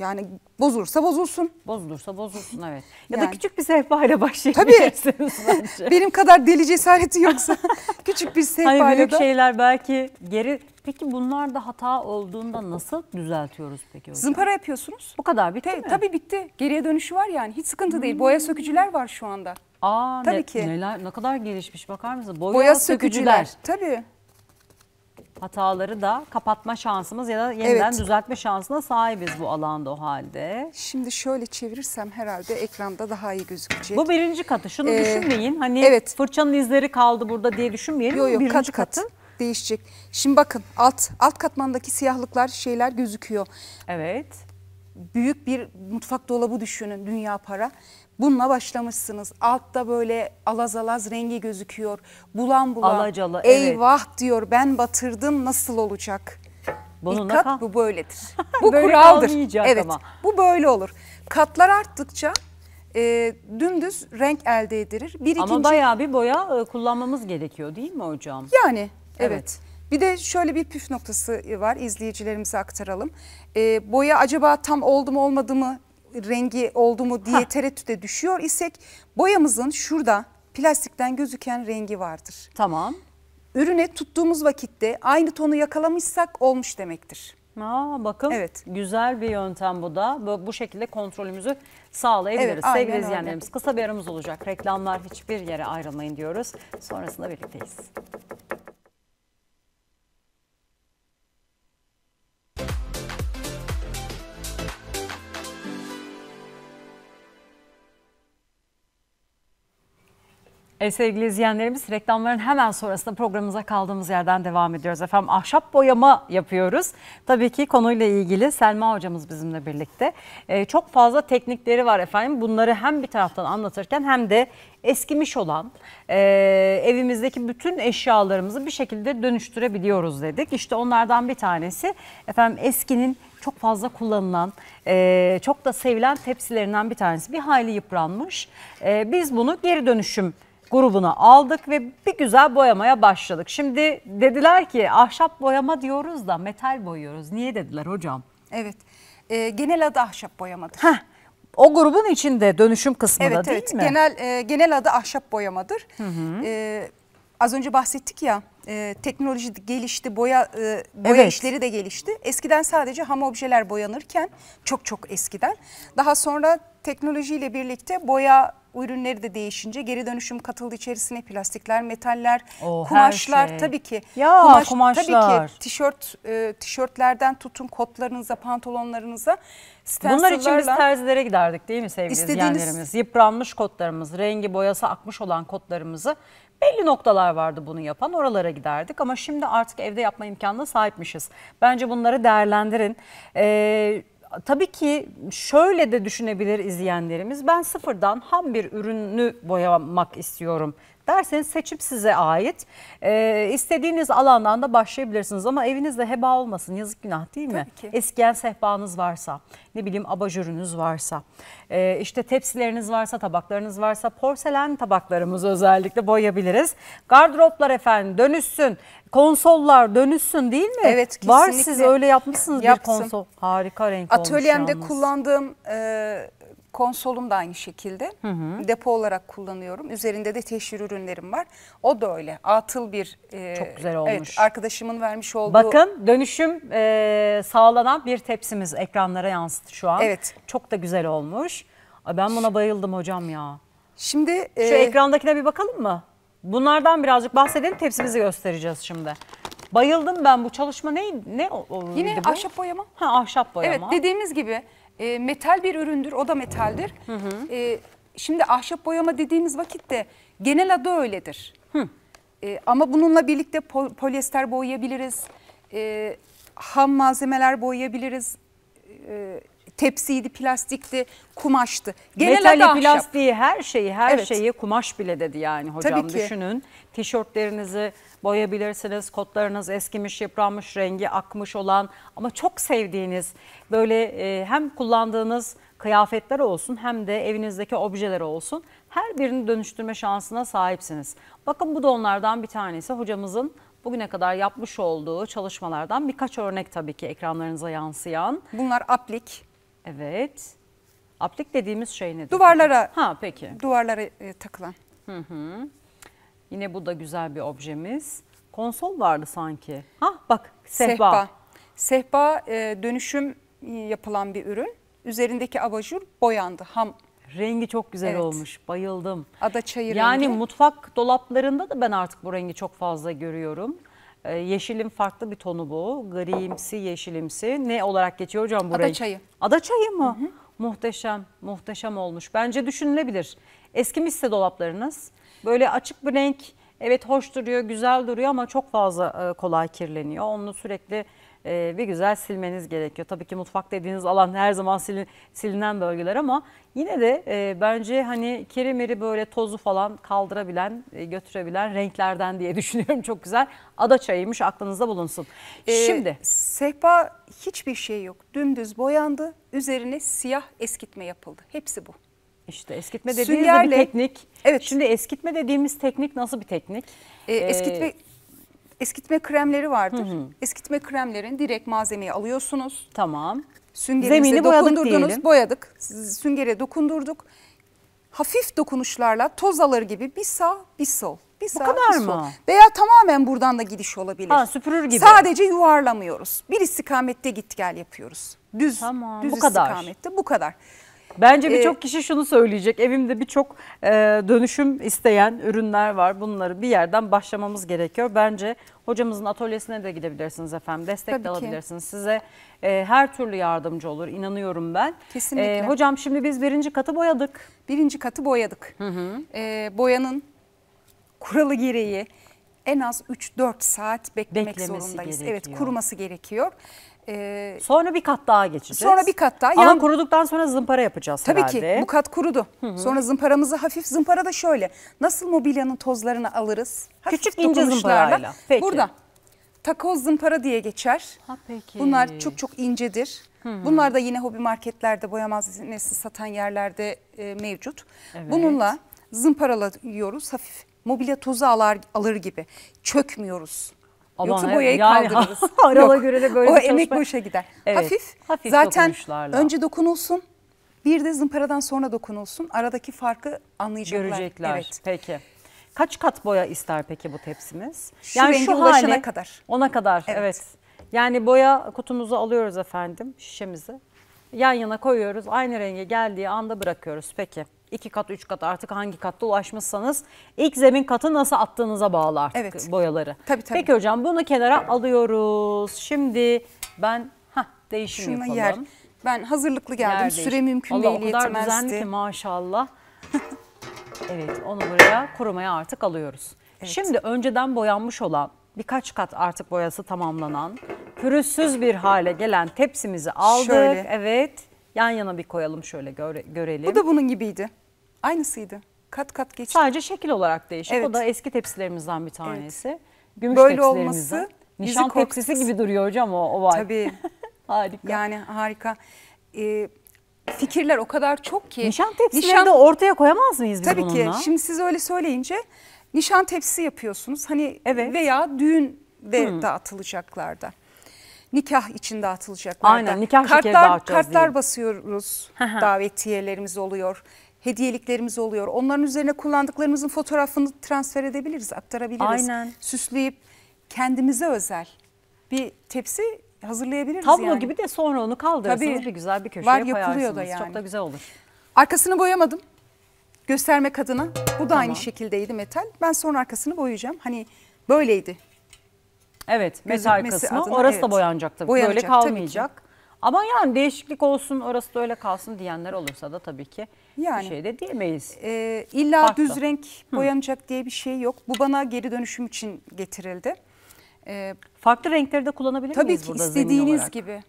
yani bozulursa bozulsun. Bozulursa bozulsun evet. Ya da Yani. küçük bir sehpayla başlayabilirsiniz bence. Benim kadar deli cesareti yoksa küçük bir Hani sehpayla büyük da. şeyler belki geri... Peki bunlar da hata olduğunda nasıl düzeltiyoruz peki hocam? Zımpara yapıyorsunuz. Bu kadar bitti Te- mi? tabii bitti. Geriye dönüşü var yani. Hiç sıkıntı değil. Boya sökücüler var şu anda. Aa, Tabii ne, ki. Neler, ne kadar gelişmiş bakar mısın? Boya, Boya sökücüler. sökücüler. Tabii. Hataları da kapatma şansımız ya da yeniden Evet. düzeltme şansına sahibiz bu alanda o halde. Şimdi şöyle çevirirsem herhalde ekranda daha iyi gözükecek. Bu birinci katı. Şunu Ee, düşünmeyin. Hani evet. fırçanın izleri kaldı burada diye düşünmeyelim. Yok yok birinci kat kat katı. değişecek. Şimdi bakın alt alt katmandaki siyahlıklar şeyler gözüküyor. Evet. Büyük bir mutfak dolabı düşünün dünya para. Bununla başlamışsınız. Altta böyle alaz alaz rengi gözüküyor. Bulan bulan. Alacalı, evet. Eyvah diyor ben batırdım nasıl olacak? Bununla İlk kat bu böyledir. bu Böyle kuraldır. Evet ama. bu böyle olur. Katlar arttıkça e, dümdüz renk elde edilir. Bir Ama ikinci bayağı bir boya e, kullanmamız gerekiyor değil mi hocam? Yani evet. Evet. Bir de şöyle bir püf noktası var izleyicilerimize aktaralım. Ee, boya acaba tam oldu mu olmadı mı rengi oldu mu diye Hah. tereddüte düşüyor isek boyamızın şurada plastikten gözüken rengi vardır. Tamam. Ürüne tuttuğumuz vakitte aynı tonu yakalamışsak olmuş demektir. Aa, bakın Evet. güzel bir yöntem bu da. Bu, bu şekilde kontrolümüzü sağlayabiliriz. Evet, Sevgili öyle. izleyenlerimiz kısa bir aramız olacak. Reklamlar hiçbir yere ayrılmayın diyoruz. Sonrasında birlikteyiz. Evet sevgili izleyenlerimiz reklamların hemen sonrasında programımıza kaldığımız yerden devam ediyoruz efendim. Ahşap boyama yapıyoruz. Tabii ki konuyla ilgili Selma hocamız bizimle birlikte. Ee, çok fazla teknikleri var efendim. Bunları hem bir taraftan anlatırken hem de eskimiş olan e, evimizdeki bütün eşyalarımızı bir şekilde dönüştürebiliyoruz dedik. İşte onlardan bir tanesi efendim eskinin çok fazla kullanılan, e, çok da sevilen tepsilerinden bir tanesi. Bir hayli yıpranmış. E, biz bunu geri dönüşüm grubuna aldık ve bir güzel boyamaya başladık. Şimdi dediler ki ahşap boyama diyoruz da metal boyuyoruz. Niye dediler hocam? Evet. Ee, genel adı ahşap boyamadır. Heh, o grubun içinde dönüşüm kısmı da Evet değil evet. mi? Genel e, genel adı ahşap boyamadır. E, az önce bahsettik ya e, teknoloji gelişti, boya e, boya Evet. işleri de gelişti. Eskiden sadece ham objeler boyanırken çok çok eskiden. Daha sonra teknolojiyle birlikte boya ürünleri de değişince geri dönüşüm katıldı içerisine plastikler, metaller, her kumaşlar şey. tabii ki. Ya, kumaşlar. Tabii ki tişört e, tişörtlerden tutun kotlarınıza, pantolonlarınıza Bunlar için biz terzilere giderdik değil mi sevgili İstediğiniz- izleyenlerimiz? Yıpranmış kotlarımız, rengi boyası akmış olan kotlarımızı belli noktalar vardı bunu yapan oralara giderdik. Ama şimdi artık evde yapma imkanına sahipmişiz. Bence bunları değerlendirin. Ee, tabii ki şöyle de düşünebilir izleyenlerimiz. Ben sıfırdan ham bir ürünü boyamak istiyorum derseniz seçim size ait. Ee, istediğiniz alandan da başlayabilirsiniz ama evinizde heba olmasın yazık günah değil mi? Tabii ki. Eskiyen sehpanız varsa, ne bileyim abajurünüz varsa, e, işte tepsileriniz varsa, tabaklarınız varsa, porselen tabaklarımızı özellikle boyayabiliriz. Gardıroplar efendim dönüşsün, konsollar dönüşsün değil mi? Evet, Var kesinlikle. siz öyle yapmışsınız Yaptım. bir konsol. Harika renk olmuş Atölyemde kullandığım e, konsolum da aynı şekilde. Depo olarak kullanıyorum. Üzerinde de teşhir ürünlerim var. O da öyle. Atıl bir e, Çok güzel Evet, olmuş. arkadaşımın vermiş olduğu Bakın dönüşüm e, sağlanan bir tepsimiz ekranlara yansıtı şu an. Evet. Çok da güzel olmuş. Ben buna bayıldım hocam ya. Şimdi Şu e, ekrandakine bir bakalım mı? Bunlardan birazcık bahsedelim. Tepsimizi göstereceğiz şimdi. Bayıldım ben bu çalışma ne ne yine bu? ahşap boyama. Ha ahşap boyama. Evet dediğimiz gibi e, metal bir üründür. O da metaldir. E, şimdi ahşap boyama dediğimiz vakitte genel adı öyledir. E, ama bununla birlikte pol- polyester boyayabiliriz. E, ham malzemeler boyayabiliriz. E, tepsiydi, plastikti, kumaştı. Genel Metali, adı plastiği, her şeyi, her Evet. şeyi kumaş bile dedi yani hocam. Tabii ki. Düşünün. Tişörtlerinizi boyayabilirsiniz. Kotlarınız eskimiş, yıpranmış, rengi akmış olan ama çok sevdiğiniz böyle e, hem kullandığınız kıyafetler olsun hem de evinizdeki objeler olsun her birini dönüştürme şansına sahipsiniz. Bakın bu da onlardan bir tanesi. Hocamızın bugüne kadar yapmış olduğu çalışmalardan birkaç örnek tabii ki ekranlarınıza yansıyan. Bunlar aplik. Evet. Aplik dediğimiz şey nedir? Duvarlara Ha peki. duvarlara e, takılan. Yine bu da güzel bir objemiz. Konsol vardı sanki. Ha bak sehpa. Sehpa. Sehpa e, dönüşüm e, yapılan bir ürün. Üzerindeki abajur boyandı. Ham Rengi çok güzel Evet. olmuş. Bayıldım. ada çayı Yani rengi. mutfak dolaplarında da ben artık bu rengi çok fazla görüyorum. Ee, yeşilin farklı bir tonu bu. Grimsi, yeşilimsi. Ne olarak geçiyor hocam bu Ada renk? çayı. Ada çayı mı? Muhteşem, muhteşem olmuş. Bence düşünülebilir. Eskimişse dolaplarınız. Böyle açık bir renk. Evet hoş duruyor, güzel duruyor ama çok fazla e, kolay kirleniyor. Onu sürekli e, bir güzel silmeniz gerekiyor. Tabii ki mutfak dediğiniz alan her zaman silin- silinen bölgeler ama yine de e, bence hani kiri miri böyle tozu falan kaldırabilen, e, götürebilen renklerden diye düşünüyorum. Çok güzel. Ada çayıymış aklınızda bulunsun. E, Şimdi sehpa hiçbir şey yok. Dümdüz boyandı. Üzerine siyah eskitme yapıldı. Hepsi bu. İşte eskitme dediğiniz de bir Süngerle- teknik. Evet. Şimdi eskitme dediğimiz teknik nasıl bir teknik? E, Ee, eskitme eskitme kremleri vardır. Eskitme kremlerin direkt malzemeyi alıyorsunuz. Tamam. Zemini boyadık dokundurdunuz, diyelim. boyadık. Süngere dokundurduk. Hafif dokunuşlarla toz alır gibi bir sağ bir sol. Bir sağ kadar bir sol. mı? Veya tamamen buradan da gidiş olabilir. Ha, süpürür gibi. Sadece yuvarlamıyoruz. Bir istikamette git gel yapıyoruz. Düz, Tamam, düz bu kadar. istikamette bu kadar. Bence birçok Ee, kişi şunu söyleyecek. Evimde birçok e, dönüşüm isteyen ürünler var. Bunları bir yerden başlamamız gerekiyor. Bence hocamızın atölyesine de gidebilirsiniz efendim. Destek Tabii de ki. alabilirsiniz. Size e, her türlü yardımcı olur. inanıyorum ben. Kesinlikle. hocam şimdi biz birinci katı boyadık. Birinci katı boyadık. Ee, boyanın kuralı gereği en az 3-4 saat beklemek Beklemesi zorundayız. gerekiyor. Evet kuruması gerekiyor. Ee, Sonra bir kat daha geçeceğiz. Sonra bir kat daha. Ama Yan- kuruduktan sonra zımpara yapacağız Tabii herhalde. ki bu kat kurudu. Sonra zımparamızı hafif zımpara da şöyle. Nasıl mobilyanın tozlarını alırız? Hafif Küçük ince zımparayla. Peki. Burada takoz zımpara diye geçer. Ha, peki. Bunlar çok çok incedir. Bunlar da yine hobi marketlerde, boya malzemesi satan yerlerde e, mevcut. Evet. Bununla zımparalıyoruz hafif. Mobilya tozu alır, alır gibi. Çökmüyoruz. Aman Yoksa boyayı yani kaldırırız. arala Yok, göre de böyle o bir emek çalışma- boşa gider. Evet, Hafif. hafif zaten önce dokunulsun. Bir de zımparadan sonra dokunulsun. Aradaki farkı anlayacaklar. Görecekler. Evet. Peki. Kaç kat boya ister peki bu tepsimiz? Şu renge ulaşana hali- kadar. Ona kadar evet. Evet. Yani boya kutumuzu alıyoruz efendim şişemizi. Yan yana koyuyoruz. Aynı renge geldiği anda bırakıyoruz. Peki. İki kat, üç kat artık hangi katta ulaşmışsanız ilk zemin katı nasıl attığınıza bağlı artık Evet. boyaları. Tabii, tabii. Peki hocam bunu kenara alıyoruz. Şimdi ben hah değişim Şunu yapalım. yer. Ben hazırlıklı geldim. Yer Süre değişim. mümkün Allah, değil o kadar düzenli yetmezdi. ki maşallah. evet onu buraya kurumaya artık alıyoruz. Şimdi önceden boyanmış olan birkaç kat artık boyası tamamlanan pürüzsüz bir hale gelen tepsimizi aldık. Şöyle. Evet yan yana bir koyalım şöyle göre- görelim. Bu da bunun gibiydi. Aynısıydı. Kat kat geçti. Sadece şekil olarak değişik. O Evet. da eski tepsilerimizden bir tanesi. Gümüş Böyle olması Nişan tepsisi gibi duruyor hocam o, o var. Tabii. Harika. Yani harika. Ee, fikirler o kadar çok ki. Nişan tepsileri Nişan- de ortaya koyamaz mıyız biz Tabii bununla? ki. Şimdi siz öyle söyleyince nişan tepsisi yapıyorsunuz. Hani Evet. veya düğünde dağıtılacaklarda. Nikah için dağıtılacaklarda. Aynen, nikah şekeri kartlar, dağıtacağız Kartlar diyelim. basıyoruz. Davetiyelerimiz oluyor. Hediyeliklerimiz oluyor. Onların üzerine kullandıklarımızın fotoğrafını transfer edebiliriz, aktarabiliriz. Aynen. Süsleyip kendimize özel bir tepsi hazırlayabiliriz Tablo yani. gibi de sonra onu kaldırırsınız Tabii. bir güzel bir köşeye Var, koyarsınız. da yani. Çok da güzel olur. Arkasını boyamadım. Göstermek adına. Bu da aynı Tamam. şekildeydi metal. Ben sonra arkasını boyayacağım. Hani böyleydi. Evet metal kısmı adına, orası da evet. boyanacak tabii. Boyanacak, Böyle tabii ki. kalmayacak. Ama yani değişiklik olsun orası da öyle kalsın diyenler olursa da tabii ki Yani. bir şey de diyemeyiz. Ee, illa Farklı. düz renk boyanacak diye bir şey yok. Bu bana geri dönüşüm için getirildi. Ee, Farklı renkleri de kullanabilir tabii miyiz ki burada zemin istediğiniz gibi.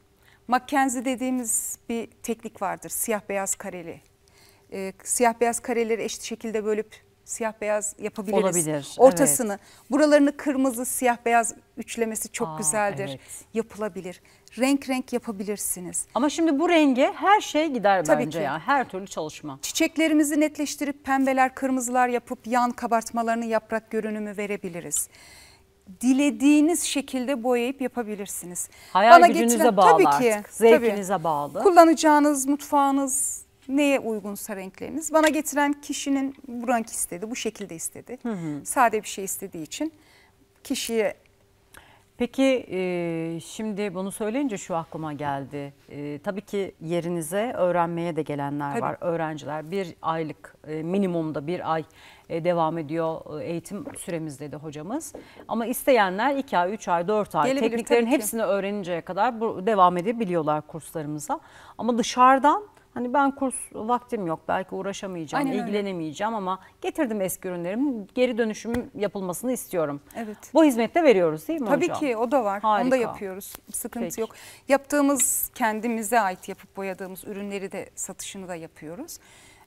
Mackenzie dediğimiz bir teknik vardır. Siyah beyaz kareli. Ee, siyah beyaz kareleri eşit şekilde bölüp siyah beyaz yapabiliriz. Olabilir, Ortasını, buralarını kırmızı siyah beyaz üçlemesi çok Aa, güzeldir. evet. Yapılabilir. Renk renk yapabilirsiniz. Ama şimdi bu renge her şey gider Tabii bence ki. ya. Her türlü çalışma. Çiçeklerimizi netleştirip pembeler, kırmızılar yapıp yan kabartmalarını yaprak görünümü verebiliriz. Dilediğiniz şekilde boyayıp yapabilirsiniz. Hayal gücünüze bağlı tabii ki, artık. Zevkinize bağlı. Kullanacağınız mutfağınız neye uygunsa renkleriniz. Bana getiren kişinin bu renk istedi, bu şekilde istedi. Sade bir şey istediği için kişiye Peki e, şimdi bunu söyleyince şu aklıma geldi. E, tabii ki yerinize öğrenmeye de gelenler Tabii. var. Öğrenciler bir aylık e, minimumda bir ay e, devam ediyor e, eğitim süremiz dedi hocamız. Ama isteyenler 2 ay, 3 ay, 4 ay Gelebilir, tekniklerin hepsini öğreninceye kadar bu, devam edebiliyorlar kurslarımıza. Ama dışarıdan hani ben kurs vaktim yok belki uğraşamayacağım, Aynen öyle. ilgilenemeyeceğim ama getirdim eski ürünlerim geri dönüşüm yapılmasını istiyorum. Evet. Bu hizmette veriyoruz değil mi Tabii hocam? ki o da var. Onu da Harika. yapıyoruz. Sıkıntı Peki. yok. Yaptığımız kendimize ait yapıp boyadığımız ürünleri de satışını da yapıyoruz.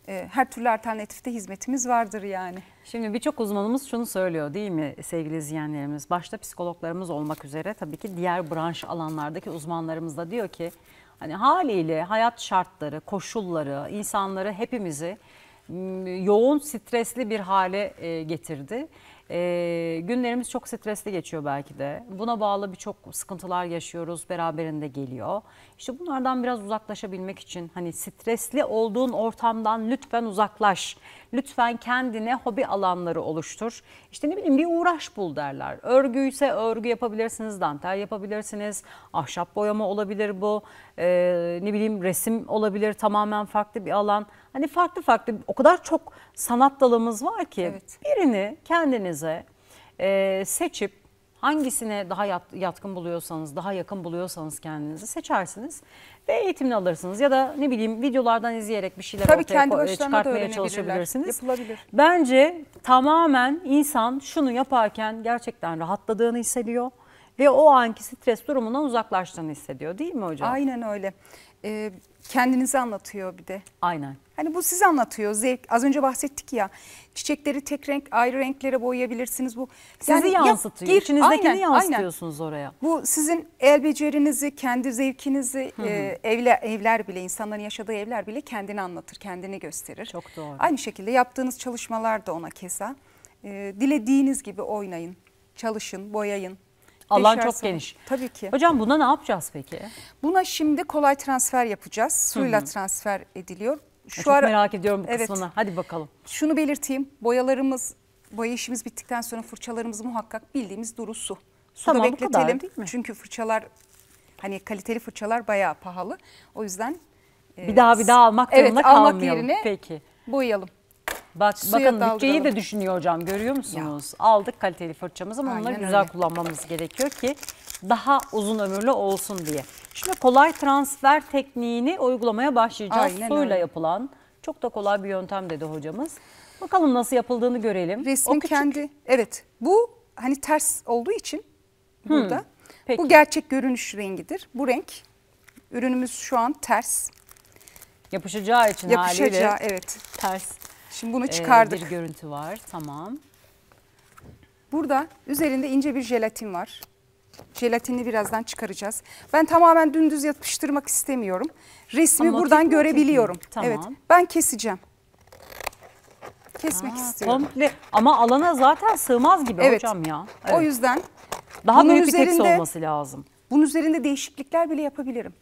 Ee, Her türlü alternatifte hizmetimiz vardır yani. Şimdi birçok uzmanımız şunu söylüyor değil mi sevgili izleyenlerimiz? Başta psikologlarımız olmak üzere tabii ki diğer branş alanlardaki uzmanlarımız da diyor ki hani haliyle hayat şartları, koşulları, insanları hepimizi m, yoğun stresli bir hale getirdi. E, günlerimiz çok stresli geçiyor belki de. Buna bağlı birçok sıkıntılar yaşıyoruz, beraberinde geliyor. İşte bunlardan biraz uzaklaşabilmek için hani stresli olduğun ortamdan lütfen uzaklaş. Lütfen kendine hobi alanları oluştur. İşte ne bileyim bir uğraş bul derler. Örgüyse örgü yapabilirsiniz, dantel yapabilirsiniz, ahşap boyama olabilir bu. Ee, ne bileyim resim olabilir tamamen farklı bir alan. Hani farklı farklı o kadar çok sanat dalımız var ki Evet. birini kendinize e, seçip hangisine daha yat- yatkın buluyorsanız, daha yakın buluyorsanız kendinizi seçersiniz ve eğitimini alırsınız ya da ne bileyim videolardan izleyerek bir şeyler Tabii ortaya kendi da çıkartmaya çalışabilirsiniz. Yapılabilir. Bence tamamen insan şunu yaparken gerçekten rahatladığını hissediyor ve o anki stres durumundan uzaklaştığını hissediyor değil mi hocam? Aynen öyle. Ee, kendinizi anlatıyor bir de. Aynen. Hani bu sizi anlatıyor. Zevk. Az önce bahsettik ya. Çiçekleri tek renk, ayrı renklere boyayabilirsiniz. Bu Sizi Yani yansıtıyor. gir. İçinizdekini Aynen, yansıtıyorsunuz oraya. Bu sizin el becerinizi, kendi zevkinizi, e, evler, evler bile, insanların yaşadığı evler bile kendini anlatır, kendini gösterir. Çok doğru. Aynı şekilde yaptığınız çalışmalar da ona keza. E, dilediğiniz gibi oynayın, çalışın, boyayın. Alan çok sene. geniş. Tabii ki. Hocam buna ne yapacağız peki? Buna şimdi kolay transfer yapacağız. Suyla transfer ediliyor. Şu Çok ara- merak ediyorum bu Evet. kısmını. Hadi bakalım. Şunu belirteyim. Boyalarımız, boya işimiz bittikten sonra fırçalarımız muhakkak bildiğimiz duru su. Suda Tamam, bu kadar bekletelim. değil mi? Çünkü fırçalar hani kaliteli fırçalar bayağı pahalı. O yüzden Bir e, daha bir daha almak evet, zorunda almak kalmayalım. yerine Peki. boyayalım. Bak Suya bakın bütçeyi de düşünüyor hocam görüyor musunuz? Aldık kaliteli fırçamızı ama onları Aynen güzel öyle. kullanmamız gerekiyor ki daha uzun ömürlü olsun diye. Şimdi kolay transfer tekniğini uygulamaya başlayacağız. Aynen Suyla öyle. yapılan çok da kolay bir yöntem dedi hocamız. Bakalım nasıl yapıldığını görelim. Resmin O küçük- kendi evet bu hani ters olduğu için burada. peki. Bu gerçek görünüş rengidir. Bu renk ürünümüz şu an ters. yapışacağı için Yapışacağı haliyle evet. ters Şimdi bunu e, çıkardık. bir görüntü var. Tamam. Burada üzerinde ince bir jelatin var. Jelatinini birazdan çıkaracağız. Ben tamamen dümdüz yapıştırmak istemiyorum. Resmi Ama buradan görebiliyorum. Tamam. Evet. Ben keseceğim. Kesmek Aa, istiyorum. komple ama alana zaten sığmaz gibi Evet. hocam ya. O Evet. yüzden Daha bunun büyük bir tepsi üzerinde- olması lazım. bunun üzerinde değişiklikler bile yapabilirim.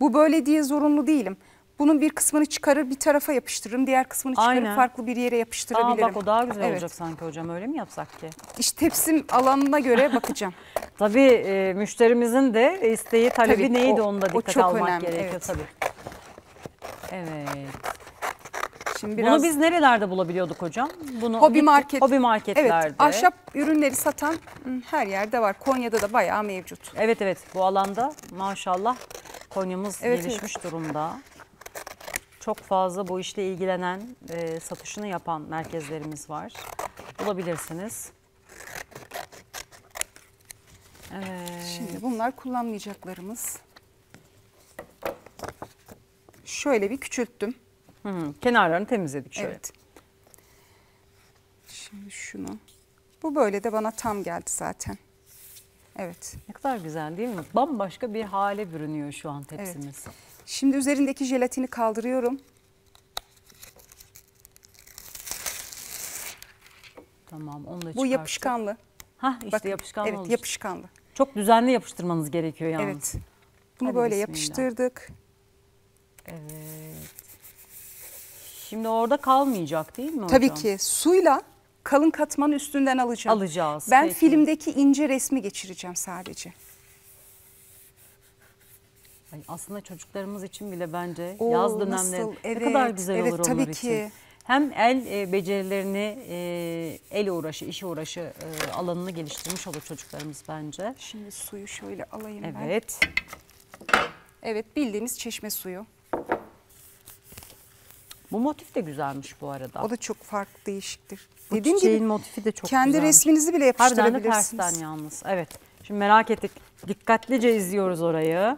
Bu böyle diye zorunlu değilim. Bunun bir kısmını çıkarır bir tarafa yapıştırırım. Diğer kısmını çıkarıp Aynen. farklı bir yere Aa, yapıştırabilirim. bak o daha güzel Evet. olacak sanki hocam öyle mi yapsak ki? İşte tepsim alanına göre bakacağım. Tabii e, müşterimizin de isteği talebi Tabii, neydi o- onu da o dikkate çok almak önemli, gerekiyor evet. tabii. Evet. Şimdi biraz Bunu biz nerelerde bulabiliyorduk hocam? Bunu Hobi market. Hobi marketlerde. Evet, ahşap ürünleri satan her yerde var. Konya'da da bayağı mevcut. Evet evet bu alanda maşallah Konya'mız Evet, gelişmiş durumda. Çok fazla bu işle ilgilenen, e, satışını yapan merkezlerimiz var. Bulabilirsiniz. Evet. Şimdi bunlar kullanmayacaklarımız. Şöyle bir küçülttüm. Hı hı, kenarlarını temizledik şöyle. Evet. Şimdi şunu. Bu böyle de bana tam geldi zaten. Evet. Ne kadar güzel değil mi? Bambaşka bir hale bürünüyor şu an tepsimiz. Şimdi üzerindeki jelatini kaldırıyorum. Tamam onu da Bu yapışkanlı. Hah işte Bakın, yapışkan Evet olmuş. yapışkanlı. Çok düzenli yapıştırmanız gerekiyor yalnız. Evet. Bunu Hadi böyle bismillah. yapıştırdık. Evet. Şimdi orada kalmayacak değil mi Tabii hocam? ki suyla kalın katmanın üstünden alacağım. Alacağız, Ben peki. filmdeki ince resmi geçireceğim sadece. Ay, aslında çocuklarımız için bile bence Oo, yaz dönemleri nasıl? ne Evet, kadar güzel evet, olur tabii onlar ki. için. Hem el e, becerilerini, e, el uğraşı, iş uğraşı e, alanını geliştirmiş olur çocuklarımız bence. Şimdi suyu şöyle alayım ben. Evet. Evet bildiğimiz çeşme suyu. Bu motif de güzelmiş bu arada. O da çok farklı değişiktir. Bu Dediğim çiçeğin gibi motifi de çok kendi güzelmiş. resminizi bile Harbiden de yapıştırabilirsiniz. tersten yalnız. Evet. Şimdi merak ettik. Dikkatlice izliyoruz orayı.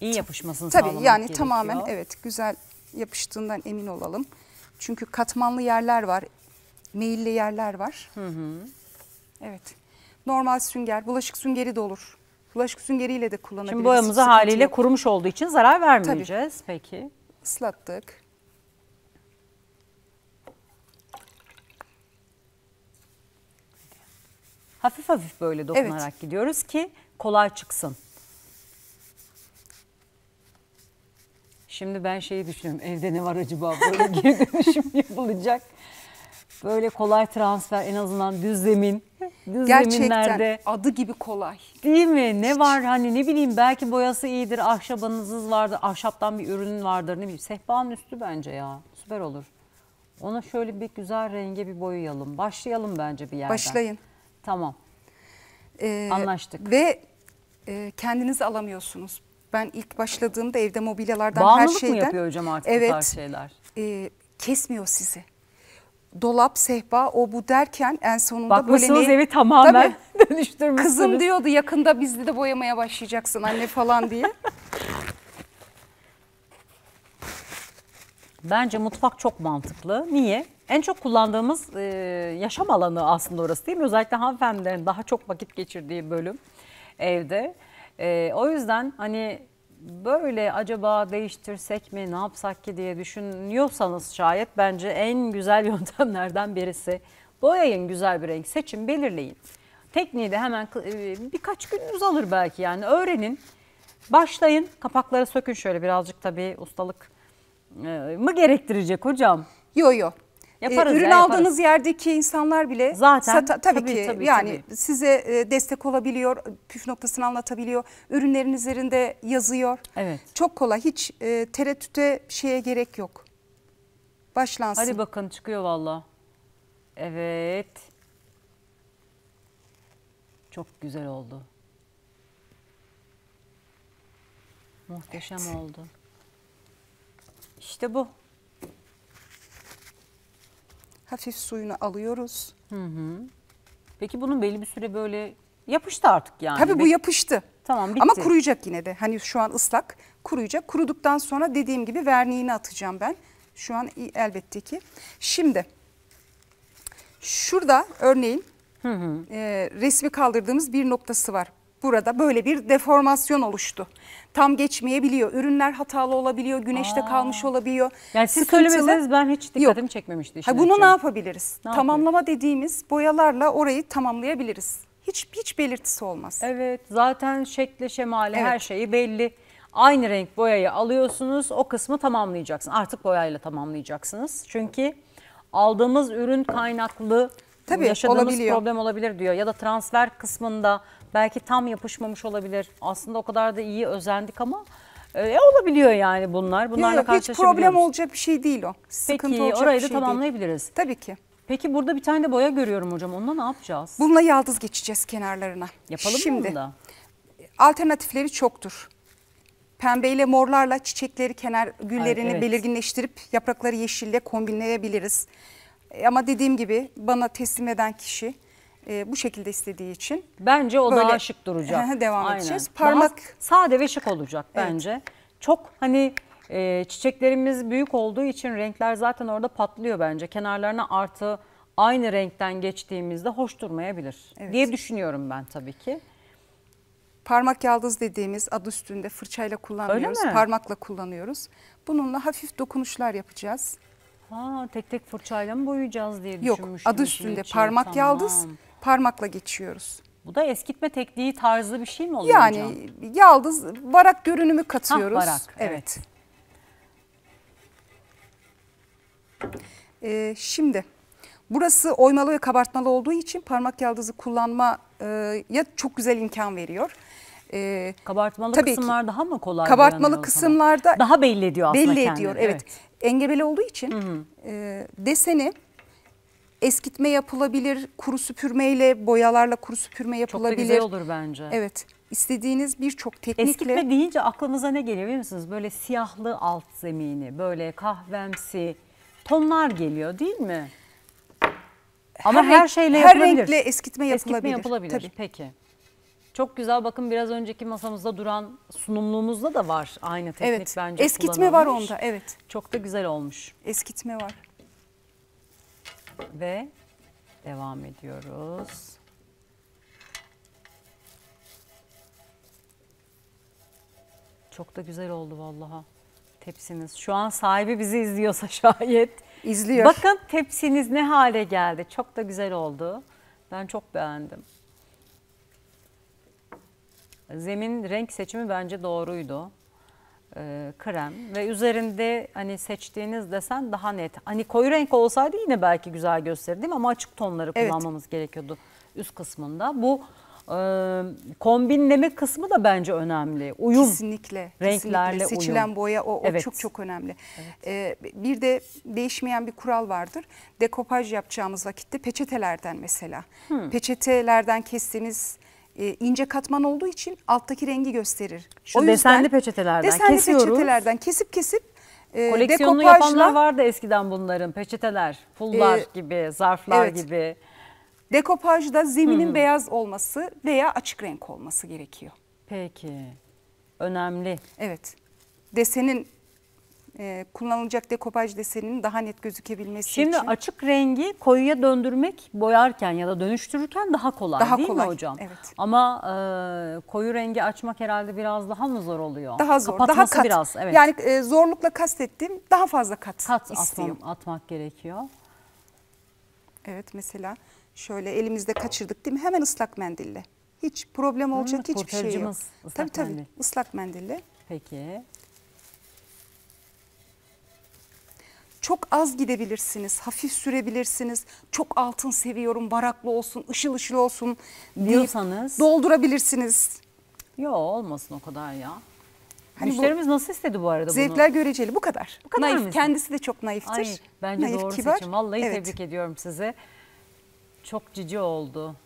İyi yapışmasını Tabii sağlamak yani gerekiyor. tamamen evet güzel yapıştığından emin olalım. Çünkü katmanlı yerler var, meyilli yerler var. Evet. Normal sünger, bulaşık süngeri de olur. Bulaşık süngeriyle de kullanabiliriz. Şimdi boyamızı Sıkıntı haliyle yok. kurumuş olduğu için zarar vermeyeceğiz. Peki. ıslattık. Hafif hafif böyle dokunarak gidiyoruz ki kolay çıksın. Şimdi ben şeyi düşünüyorum. Evde ne var acaba? Böyle geri dönüşüm yapılacak. Böyle kolay transfer en azından düz zemin. Düz Gerçekten zeminlerde adı gibi kolay. değil mi? Ne var hani ne bileyim belki boyası iyidir. Ahşabınız vardır. Ahşaptan bir ürün vardır. Ne bileyim sehpanın üstü bence ya. Süper olur. Ona şöyle bir güzel renge bir boyayalım. Başlayalım bence bir yerden. Başlayın. Tamam. Ee, Anlaştık. Ve e, kendinizi alamıyorsunuz. Ben ilk başladığımda evde mobilyalardan Bağımlılık her şeyden... mı yapıyor hocam artık bu evet, tarz şeyler? e, kesmiyor sizi. Dolap, sehpa, o bu derken en sonunda Bakmışsınız böyle ne- evi tamamen Tabii. dönüştürmüşsünüz. Kızım diyordu yakında bizde de boyamaya başlayacaksın anne falan diye. Bence mutfak çok mantıklı. Niye? En çok kullandığımız e, yaşam alanı aslında orası değil mi? Özellikle hanımefendilerin daha çok vakit geçirdiği bölüm evde. E, o yüzden hani böyle acaba değiştirsek mi ne yapsak ki diye düşünüyorsanız şayet bence en güzel yöntemlerden birisi boyayın güzel bir renk seçin belirleyin. Tekniği de hemen e, birkaç gününüz alır belki yani öğrenin. Başlayın kapakları sökün şöyle birazcık tabii ustalık e, mı gerektirecek hocam? Yo yo. Yaparız Ee, ürün ya, aldığınız yaparız. yerdeki insanlar bile Zaten, sata- tabii, tabii, ki tabii, yani size e, destek olabiliyor, püf noktasını anlatabiliyor, ürünlerin üzerinde yazıyor. Evet. Çok kolay, hiç e, tereddüte şeye gerek yok. Başlansın. Hadi bakın çıkıyor valla. Evet. Çok güzel oldu. Muhteşem oldu. İşte bu. Hafif suyunu alıyoruz. Peki bunun belli bir süre böyle yapıştı artık yani. Tabii bu yapıştı. Tamam, bitti. Ama kuruyacak yine de. Hani şu an ıslak, kuruyacak. Kuruduktan sonra dediğim gibi verniğini atacağım ben. Şu an elbette ki. Şimdi şurada örneğin e, resmi kaldırdığımız bir noktası var. Burada böyle bir deformasyon oluştu. Tam geçmeyebiliyor. Ürünler hatalı olabiliyor, güneşte kalmış olabiliyor. Yani siz Sıkıntılı. söylemeseniz ben hiç dikkatimi Yok. çekmemişti. Ha, bunu açığı. ne yapabiliriz? Ne Tamamlama dediğimiz boyalarla orayı tamamlayabiliriz. Hiç hiç belirtisi olmaz. Evet zaten şekli şemali her Evet. şeyi belli. Aynı renk boyayı alıyorsunuz o kısmı tamamlayacaksınız. Artık boyayla tamamlayacaksınız. Çünkü aldığımız ürün kaynaklı Tabii, yaşadığımız olabiliyor. problem olabilir diyor. Ya da transfer kısmında belki tam yapışmamış olabilir. Aslında o kadar da iyi özendik ama e, olabiliyor yani bunlar. Bunlarla yok, hiç problem olacak bir şey değil o. Sıkıntı Peki olacak orayı bir da şey değil. tamamlayabiliriz. Tabii ki. Peki burada bir tane de boya görüyorum hocam. Onunla ne yapacağız? Bununla yaldız geçeceğiz kenarlarına. Yapalım Şimdi, mı onu da? alternatifleri çoktur. Pembeyle morlarla çiçekleri kenar güllerini Ay, evet. belirginleştirip yaprakları yeşille kombinleyebiliriz. E, Ama dediğim gibi bana teslim eden kişi e, bu şekilde istediği için. Bence o Böyle daha şık duracak. devam Aynen. edeceğiz. Daha Parmak- sade ve şık olacak Evet. bence. Çok hani e, çiçeklerimiz büyük olduğu için renkler zaten orada patlıyor bence. Kenarlarına artı aynı renkten geçtiğimizde hoş durmayabilir Evet. diye düşünüyorum ben tabii ki. Parmak yaldız dediğimiz adı üstünde fırçayla kullanmıyoruz. Parmakla kullanıyoruz. Bununla hafif dokunuşlar yapacağız. Ha, tek tek fırçayla mı boyayacağız diye Yok düşünmüştüm. adı işin üstünde parmak Tamam. yaldız parmakla geçiyoruz. Bu da eskitme tekniği tarzı bir şey mi oluyor hocam? Yani yaldız varak görünümü katıyoruz. Hah, varak, evet. Ee, şimdi burası oymalı ve kabartmalı olduğu için parmak yaldızı kullanma e, ya çok güzel imkan veriyor. Ee, Kabartmalı Tabii ki. kısımlar daha mı kolay Kabartmalı kısımlarda Daha belli ediyor aslında belli kendini. ediyor. Evet. Engebeli olduğu için e, deseni eskitme yapılabilir, kuru süpürmeyle, boyalarla kuru süpürme Çok da yapılabilir. güzel olur bence. Evet. İstediğiniz birçok teknikle Eskitme deyince aklınıza ne geliyor biliyor musunuz? Böyle siyahlı alt zemini, böyle kahvemsi tonlar geliyor değil mi? Ama her, renk- şeyle her yapılabilir. renkle eskitme yapılabilir. Eskitme yapılabilir. Tabii. Peki. Çok güzel bakın biraz önceki masamızda duran sunumluğumuzda da var aynı teknik Evet. bence Eskitme var onda. Evet. Çok da güzel olmuş. Eskitme var. Ve devam ediyoruz. Çok da güzel oldu vallaha tepsiniz. Şu an sahibi bizi izliyorsa şayet. İzliyor. Bakın tepsiniz ne hale geldi. Çok da güzel oldu. Ben çok beğendim. Zemin renk seçimi bence doğruydu. Ee, krem ve üzerinde hani seçtiğiniz desen daha net. Hani koyu renk olsaydı yine belki güzel gösterirdi ama açık tonları Evet. kullanmamız gerekiyordu üst kısmında. Bu e, kombinleme kısmı da bence önemli. Uyum. Kesinlikle. Renklerle kesinlikle. Seçilen uyum. boya o, o Evet. çok çok önemli. Ee, bir de değişmeyen bir kural vardır. Dekopaj yapacağımız vakitte peçetelerden mesela. Hmm. Peçetelerden kestiğimiz e, ince katman olduğu için alttaki rengi gösterir. Şu desenli peçetelerden desenli kesiyoruz. peçetelerden kesip kesip e, Koleksiyonunu dekopajla yapanlar vardı eskiden bunların. Peçeteler, pullar Ee, gibi, zarflar evet. gibi. dekopajda zeminin beyaz olması veya açık renk olması gerekiyor. Peki. Önemli. Evet. Desenin e, kullanılacak dekopaj deseninin daha net gözükebilmesi Şimdi için. açık rengi koyuya döndürmek boyarken ya da dönüştürürken daha kolay Daha değil kolay, mi hocam? evet. Ama e, koyu rengi açmak herhalde biraz daha mı zor oluyor? daha zor, Kapatması daha kat. biraz evet. Yani e, zorlukla kastettiğim daha fazla kat, kat istiyor. atmam, atmak gerekiyor. Evet mesela şöyle elimizde kaçırdık değil mi? Hemen ıslak mendille. Hiç problem olacak hiçbir şey yok. ıslak tabii tabii mendil. ıslak mendille. Peki. Çok az gidebilirsiniz, hafif sürebilirsiniz. Çok altın seviyorum, baraklı olsun, ışıl ışıl olsun Diyorsanız- doldurabilirsiniz. Yo olmasın o kadar ya. Hani bu- Müşterimiz nasıl istedi bu arada bunu? Zevkler göreceli bu kadar. Bu kadar Naif, mı? kendisi de çok naiftir. Ay, bence Naif, doğru kibar. seçim. Vallahi Evet. tebrik ediyorum sizi. Çok cici oldu.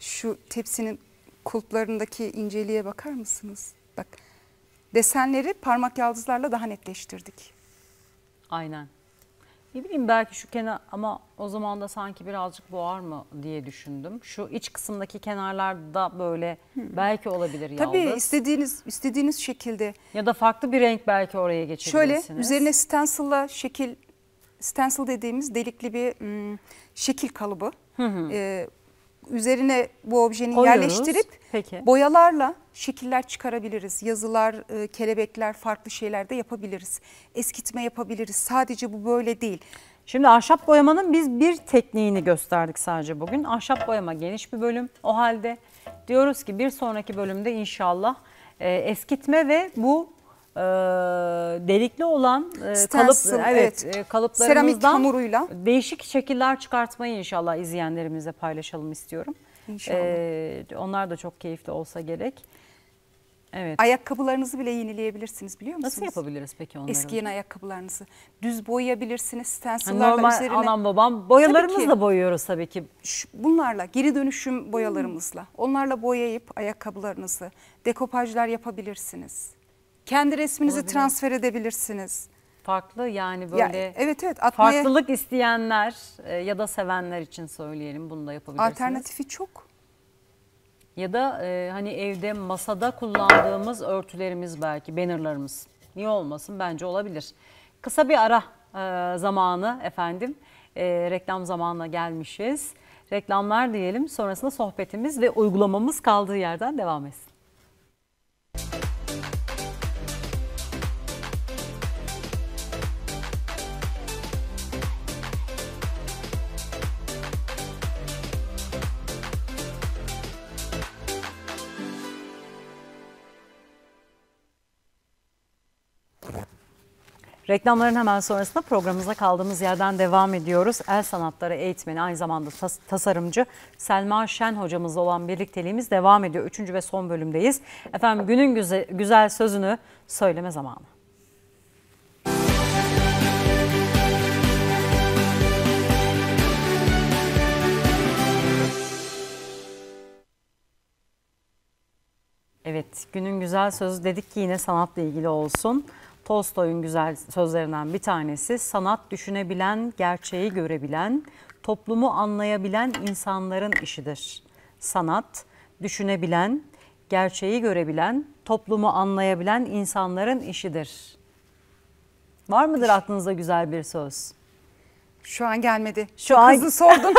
Şu tepsinin kulplarındaki inceliğe bakar mısınız? Bak desenleri parmak yaldızlarla daha netleştirdik. Aynen. Ne bileyim belki şu kenar ama o zaman da sanki birazcık boğar mı diye düşündüm. Şu iç kısımdaki kenarlarda böyle belki olabilir Tabii yaldız. istediğiniz istediğiniz şekilde Ya da farklı bir renk belki oraya geçebilirsiniz. şöyle üzerine stencil'la şekil stencil dediğimiz delikli bir ım, şekil kalıbı. Ee, üzerine bu objenin Koyuyoruz. yerleştirip Peki. boyalarla şekiller çıkarabiliriz. Yazılar, e, kelebekler, farklı şeyler de yapabiliriz. Eskitme yapabiliriz. Sadece bu böyle değil. Şimdi ahşap boyamanın biz bir tekniğini gösterdik sadece bugün. Ahşap boyama geniş bir bölüm. O halde diyoruz ki bir sonraki bölümde inşallah e, eskitme ve bu e, delikli olan e, kalıp evet, evet. e, kalıplarımızdan Seramik hamuruyla. değişik şekiller çıkartmayı inşallah izleyenlerimize paylaşalım istiyorum. İnşallah. E, onlar da çok keyifli olsa gerek. Evet. Ayakkabılarınızı bile yenileyebilirsiniz biliyor musunuz? Nasıl yapabiliriz peki onları? Eskiyen ayakkabılarınızı. Düz boyayabilirsiniz stencil'larla normal üzerine. anam babam boyalarımızla Tabii ki. boyuyoruz tabii ki. Şu- bunlarla geri dönüşüm boyalarımızla onlarla boyayıp ayakkabılarınızı dekopajlar yapabilirsiniz. Kendi resminizi Olabilir. transfer edebilirsiniz. farklı yani Ya, böyle evet evet atmaya farklılık isteyenler e, ya da sevenler için söyleyelim bunu da yapabilirsiniz. alternatifi çok. Ya da e, hani evde masada kullandığımız örtülerimiz belki bannerlarımız. Niye olmasın bence olabilir. Kısa bir ara e, zamanı efendim. E, reklam zamanına gelmişiz. Reklamlar diyelim sonrasında sohbetimiz ve uygulamamız kaldığı yerden devam etsin. Reklamların hemen sonrasında programımıza kaldığımız yerden devam ediyoruz. El sanatları eğitmeni aynı zamanda tas- tasarımcı Selma Şen hocamızla olan birlikteliğimiz devam ediyor. Üçüncü ve son bölümdeyiz. Efendim günün güzel, güzel sözünü söyleme zamanı. Evet, günün güzel sözü dedik ki yine sanatla ilgili olsun. Tolstoy'un güzel sözlerinden bir tanesi sanat düşünebilen, gerçeği görebilen, toplumu anlayabilen insanların işidir. Sanat düşünebilen, gerçeği görebilen, toplumu anlayabilen insanların işidir. Var mıdır aklınızda güzel bir söz? Şu an gelmedi. Şu Çok an- hızlı sordum.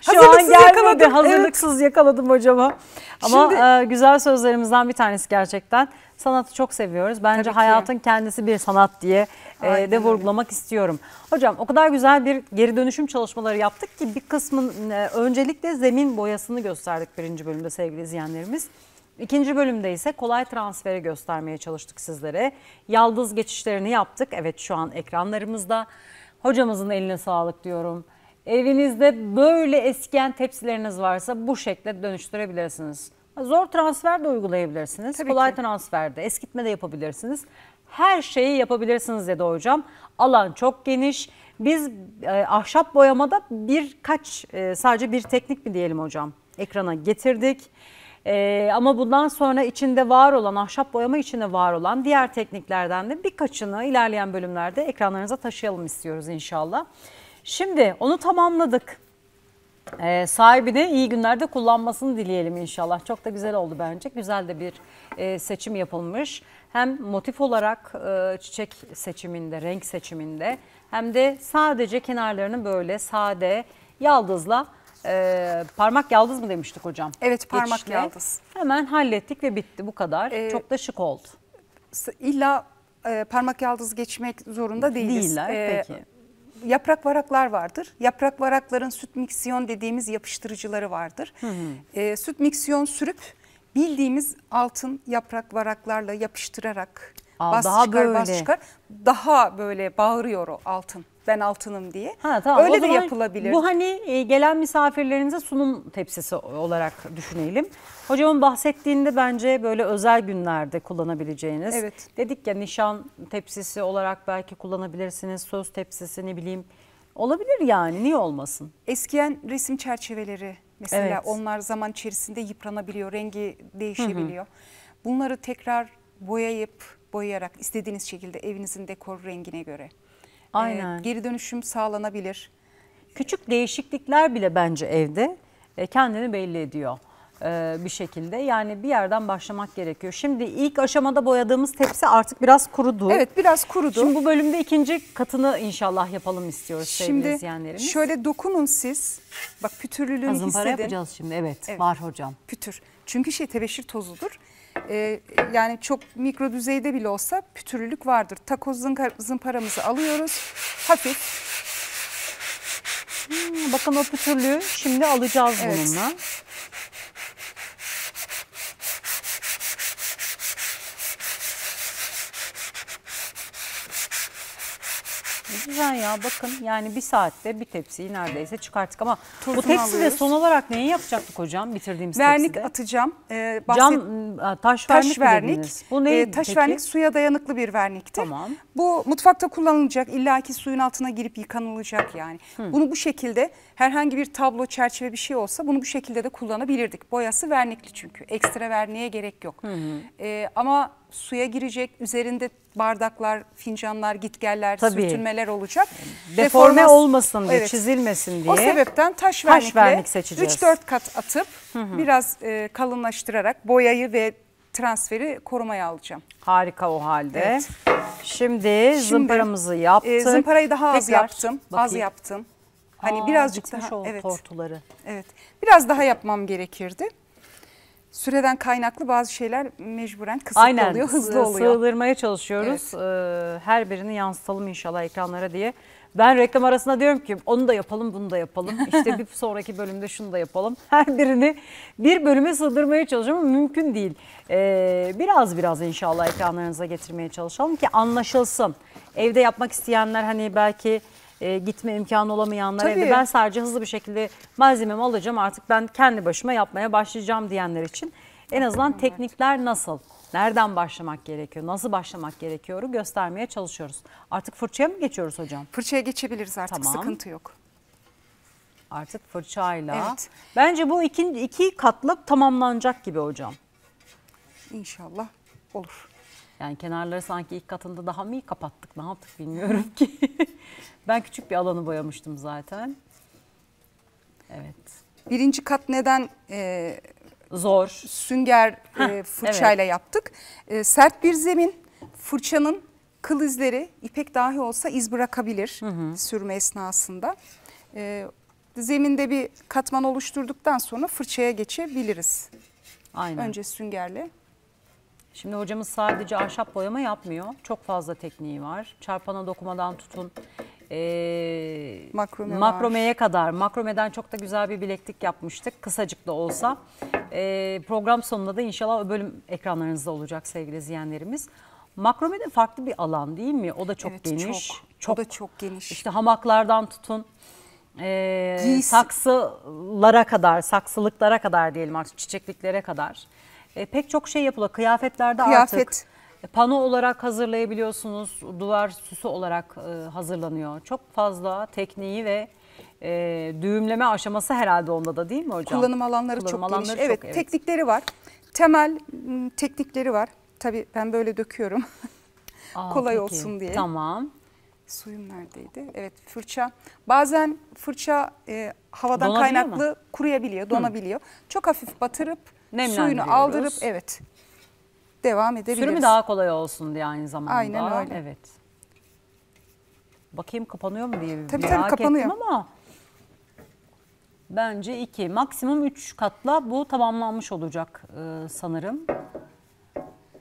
Şu an gelmedi. yakaladım, Hazırlıksız yakaladım hocama. Ama Şimdi- e, güzel sözlerimizden bir tanesi gerçekten. Sanatı çok seviyoruz. Bence Tabii ki. hayatın kendisi bir sanat diye e, Aynen de vurgulamak istiyorum. Hocam o kadar güzel bir geri dönüşüm çalışmaları yaptık ki bir kısmın e, öncelikle zemin boyasını gösterdik birinci bölümde sevgili izleyenlerimiz. İkinci bölümde ise kolay transferi göstermeye çalıştık sizlere. Yaldız geçişlerini yaptık. Evet şu an ekranlarımızda. Hocamızın eline sağlık diyorum. Evinizde böyle eskiyen tepsileriniz varsa bu şekle dönüştürebilirsiniz. Zor transfer de uygulayabilirsiniz. Tabii Kolay ki. transfer de, eskitme de yapabilirsiniz. Her şeyi yapabilirsiniz dedi hocam. Alan çok geniş. Biz e, ahşap boyamada birkaç e, sadece bir teknik mi diyelim hocam ekrana getirdik. E, ama bundan sonra içinde var olan ahşap boyama içinde var olan diğer tekniklerden de birkaçını ilerleyen bölümlerde ekranlarınıza taşıyalım istiyoruz inşallah. Şimdi onu tamamladık. Ee, sahibine iyi günlerde kullanmasını dileyelim inşallah. Çok da güzel oldu bence. Güzel de bir e, seçim yapılmış. Hem motif olarak e, çiçek seçiminde, renk seçiminde hem de sadece kenarlarını böyle sade yaldızla e, parmak yaldız mı demiştik hocam? Evet, parmak Geçişle yaldız. Hemen hallettik ve bitti bu kadar. Ee, Çok da şık oldu. İlla e, parmak yaldız geçmek zorunda değiliz. Değiller E, peki. Yaprak varaklar vardır. Yaprak varakların süt miksiyon dediğimiz yapıştırıcıları vardır. E, süt miksiyon sürüp bildiğimiz altın yaprak varaklarla yapıştırarak Aa, bas daha çıkar bas böyle. çıkar. Daha böyle bağırıyor o altın. Ben altınım diye. Ha, tamam. O Öyle de zaman yapılabilir. Bu hani e, gelen misafirlerinize sunum tepsisi olarak düşünelim. Hocamın bahsettiğinde bence böyle özel günlerde kullanabileceğiniz. Evet. Dedik ya nişan tepsisi olarak belki kullanabilirsiniz. Söz tepsisi ne bileyim. Olabilir yani niye olmasın? Eskiyen resim çerçeveleri mesela Evet. onlar zaman içerisinde yıpranabiliyor, rengi değişebiliyor. Bunları tekrar boyayıp boyayarak istediğiniz şekilde evinizin dekor rengine göre e, Aynen. geri dönüşüm sağlanabilir. Küçük değişiklikler bile bence evde e, kendini belli ediyor e, bir şekilde. Yani bir yerden başlamak gerekiyor. Şimdi ilk aşamada boyadığımız tepsi artık biraz kurudu. Evet biraz kurudu. Şimdi bu bölümde ikinci katını inşallah yapalım istiyoruz sevgili Şimdi izleyenlerimiz. şöyle dokunun siz. Bak pütürlülüğünü zımpara hissedin. yapacağız şimdi evet, Evet. var hocam. Pütür. Çünkü şey tebeşir tozudur. Ee, yani çok mikro düzeyde bile olsa pütürlülük vardır. Takoz zımparamızı alıyoruz. Hafif Hmm, Bakın o pütürlüğü şimdi alacağız Evet. bununla. Güzel ya bakın yani bir saatte bir tepsiyi neredeyse çıkarttık ama bu Tozunu tepside alıyoruz. son olarak neyi yapacaktık hocam bitirdiğimiz vernik tepside? atacağım. Ee, bahset- Cam ıı, taş vernik, taş vernik. dediniz? Bu ne Ee, taş peki? vernik suya dayanıklı bir verniktir. Tamam. Bu mutfakta kullanılacak. illaki suyun altına girip yıkanılacak yani. Bunu bu şekilde herhangi bir tablo, çerçeve bir şey olsa bunu bu şekilde de kullanabilirdik. Boyası vernikli çünkü. Ekstra verniğe gerek yok. Ee, ama suya girecek. Üzerinde bardaklar, fincanlar, gitgeller, Tabii. sürtünmeler olacak. Deforme Deformas- olmasın diye, Evet. çizilmesin diye. O sebepten taş, vernikle vernik seçeceğiz. 3-4 kat atıp biraz e, kalınlaştırarak boyayı ve transferi korumaya alacağım. Harika o halde. Evet. Şimdi, zımparamızı yaptık. E, zımparayı daha az Tekrar yaptım. Az bakayım. yaptım. Hani Aa, birazcık daha o evet. tortuları. Evet. Biraz daha yapmam gerekirdi. Süreden kaynaklı bazı şeyler mecburen kısıtlı Aynen oluyor, hızlı oluyor. Sığdırmaya çalışıyoruz. Ee, her birini yansıtalım inşallah ekranlara diye. Ben reklam arasında diyorum ki onu da yapalım bunu da yapalım. İşte bir sonraki bölümde şunu da yapalım. Her birini bir bölüme sığdırmaya çalışıyorum ama mümkün değil. Ee, biraz biraz inşallah ekranlarınıza getirmeye çalışalım ki anlaşılsın. Evde yapmak isteyenler hani belki e, gitme imkanı olamayanlar Tabii. evde ben sadece hızlı bir şekilde malzememi alacağım artık ben kendi başıma yapmaya başlayacağım diyenler için en azından teknikler nasıl? Nereden başlamak gerekiyor? Nasıl başlamak gerekiyor? göstermeye çalışıyoruz. Artık fırçaya mı geçiyoruz hocam? Fırçaya geçebiliriz artık Tamam. sıkıntı yok. Artık fırçayla. Evet. Bence bu iki, iki katlı tamamlanacak gibi hocam. İnşallah olur. Yani kenarları sanki ilk katında daha mı iyi kapattık? Ne yaptık bilmiyorum ki. ben küçük bir alanı boyamıştım zaten. Evet. Birinci kat neden e, Zor. sünger e, Heh, fırçayla yaptık? E, sert bir zemin, fırçanın kıl izleri ipek dahi olsa iz bırakabilir sürme esnasında. E, zeminde bir katman oluşturduktan sonra fırçaya geçebiliriz. Aynen. Önce süngerle. Şimdi hocamız sadece ahşap boyama yapmıyor. Çok fazla tekniği var. Çarpana dokumadan tutun. ee, Makrome var. makromeye kadar. Makromeden çok da güzel bir bileklik yapmıştık. Kısacık da olsa. Ee, program sonunda da inşallah o bölüm ekranlarınızda olacak sevgili izleyenlerimiz. Makrome de farklı bir alan değil mi? O da çok Evet, geniş. Çok, o da çok geniş. İşte hamaklardan tutun. Giysi- saksılara kadar, saksılıklara kadar diyelim artık çiçekliklere kadar. Ee, pek çok şey yapılıyor. Kıyafetlerde Kıyafet. artık e, pano olarak hazırlayabiliyorsunuz. Duvar süsü olarak e, hazırlanıyor. Çok fazla tekniği ve e, düğümleme aşaması herhalde onda da değil mi hocam? Kullanım alanları Kullanım çok geniş. alanları Evet, çok, teknikleri var. Temel m, teknikleri var. Tabii ben böyle döküyorum. Aa, kolay peki. olsun diye. Tamam. Suyum neredeydi? Evet fırça. Bazen fırça e, havadan Donabiliyor kaynaklı kuruyabiliyor, donabiliyor. Çok hafif batırıp. Suyunu aldırıp evet devam edebiliriz. Sürümü daha kolay olsun diye aynı zamanda. Aynen öyle. Evet. Bakayım kapanıyor mu diye Tabii, merak tabii, kapanıyor. ettim ama bence iki, maksimum üç katla bu tamamlanmış olacak e, sanırım.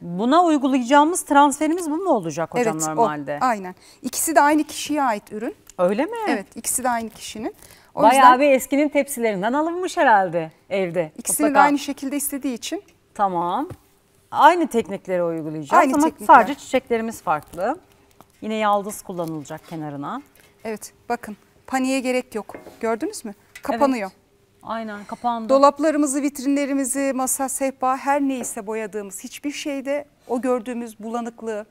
Buna uygulayacağımız transferimiz bu mu olacak hocam evet, normalde? aynen. İkisi de aynı kişiye ait ürün. Öyle mi? Evet, ikisi de aynı kişinin. O Bayağı yüzden bir eskinin tepsilerinden alınmış herhalde evde. ikisini de aynı şekilde istediği için Tamam. Aynı teknikleri uygulayacağız Aynı ama teknikler. sadece çiçeklerimiz farklı. Yine yaldız kullanılacak kenarına. evet bakın paniğe gerek yok. Gördünüz mü? Kapanıyor. Aynen kapandı. Dolaplarımızı, vitrinlerimizi, masa, sehpa her neyse boyadığımız hiçbir şeyde o gördüğümüz bulanıklığı,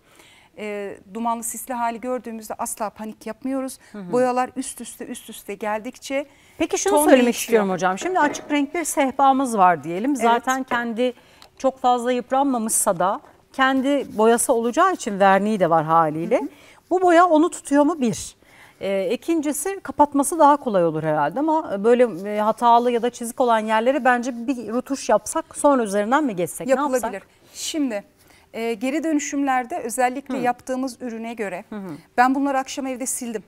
e, dumanlı sisli hali gördüğümüzde asla panik yapmıyoruz. Boyalar üst üste üst üste geldikçe Peki şunu söylemek değişiyor. istiyorum hocam. Şimdi açık renk bir sehpamız var diyelim. Zaten kendi çok fazla yıpranmamışsa da kendi boyası olacağı için verniği de var haliyle. Bu boya onu tutuyor mu bir. Ee, ikincisi kapatması daha kolay olur herhalde ama böyle e, hatalı ya da çizik olan yerlere bence bir rutuş yapsak sonra üzerinden mi geçsek ne yapılabilir. yapsak? Şimdi e, geri dönüşümlerde özellikle yaptığımız ürüne göre ben bunları akşam evde sildim.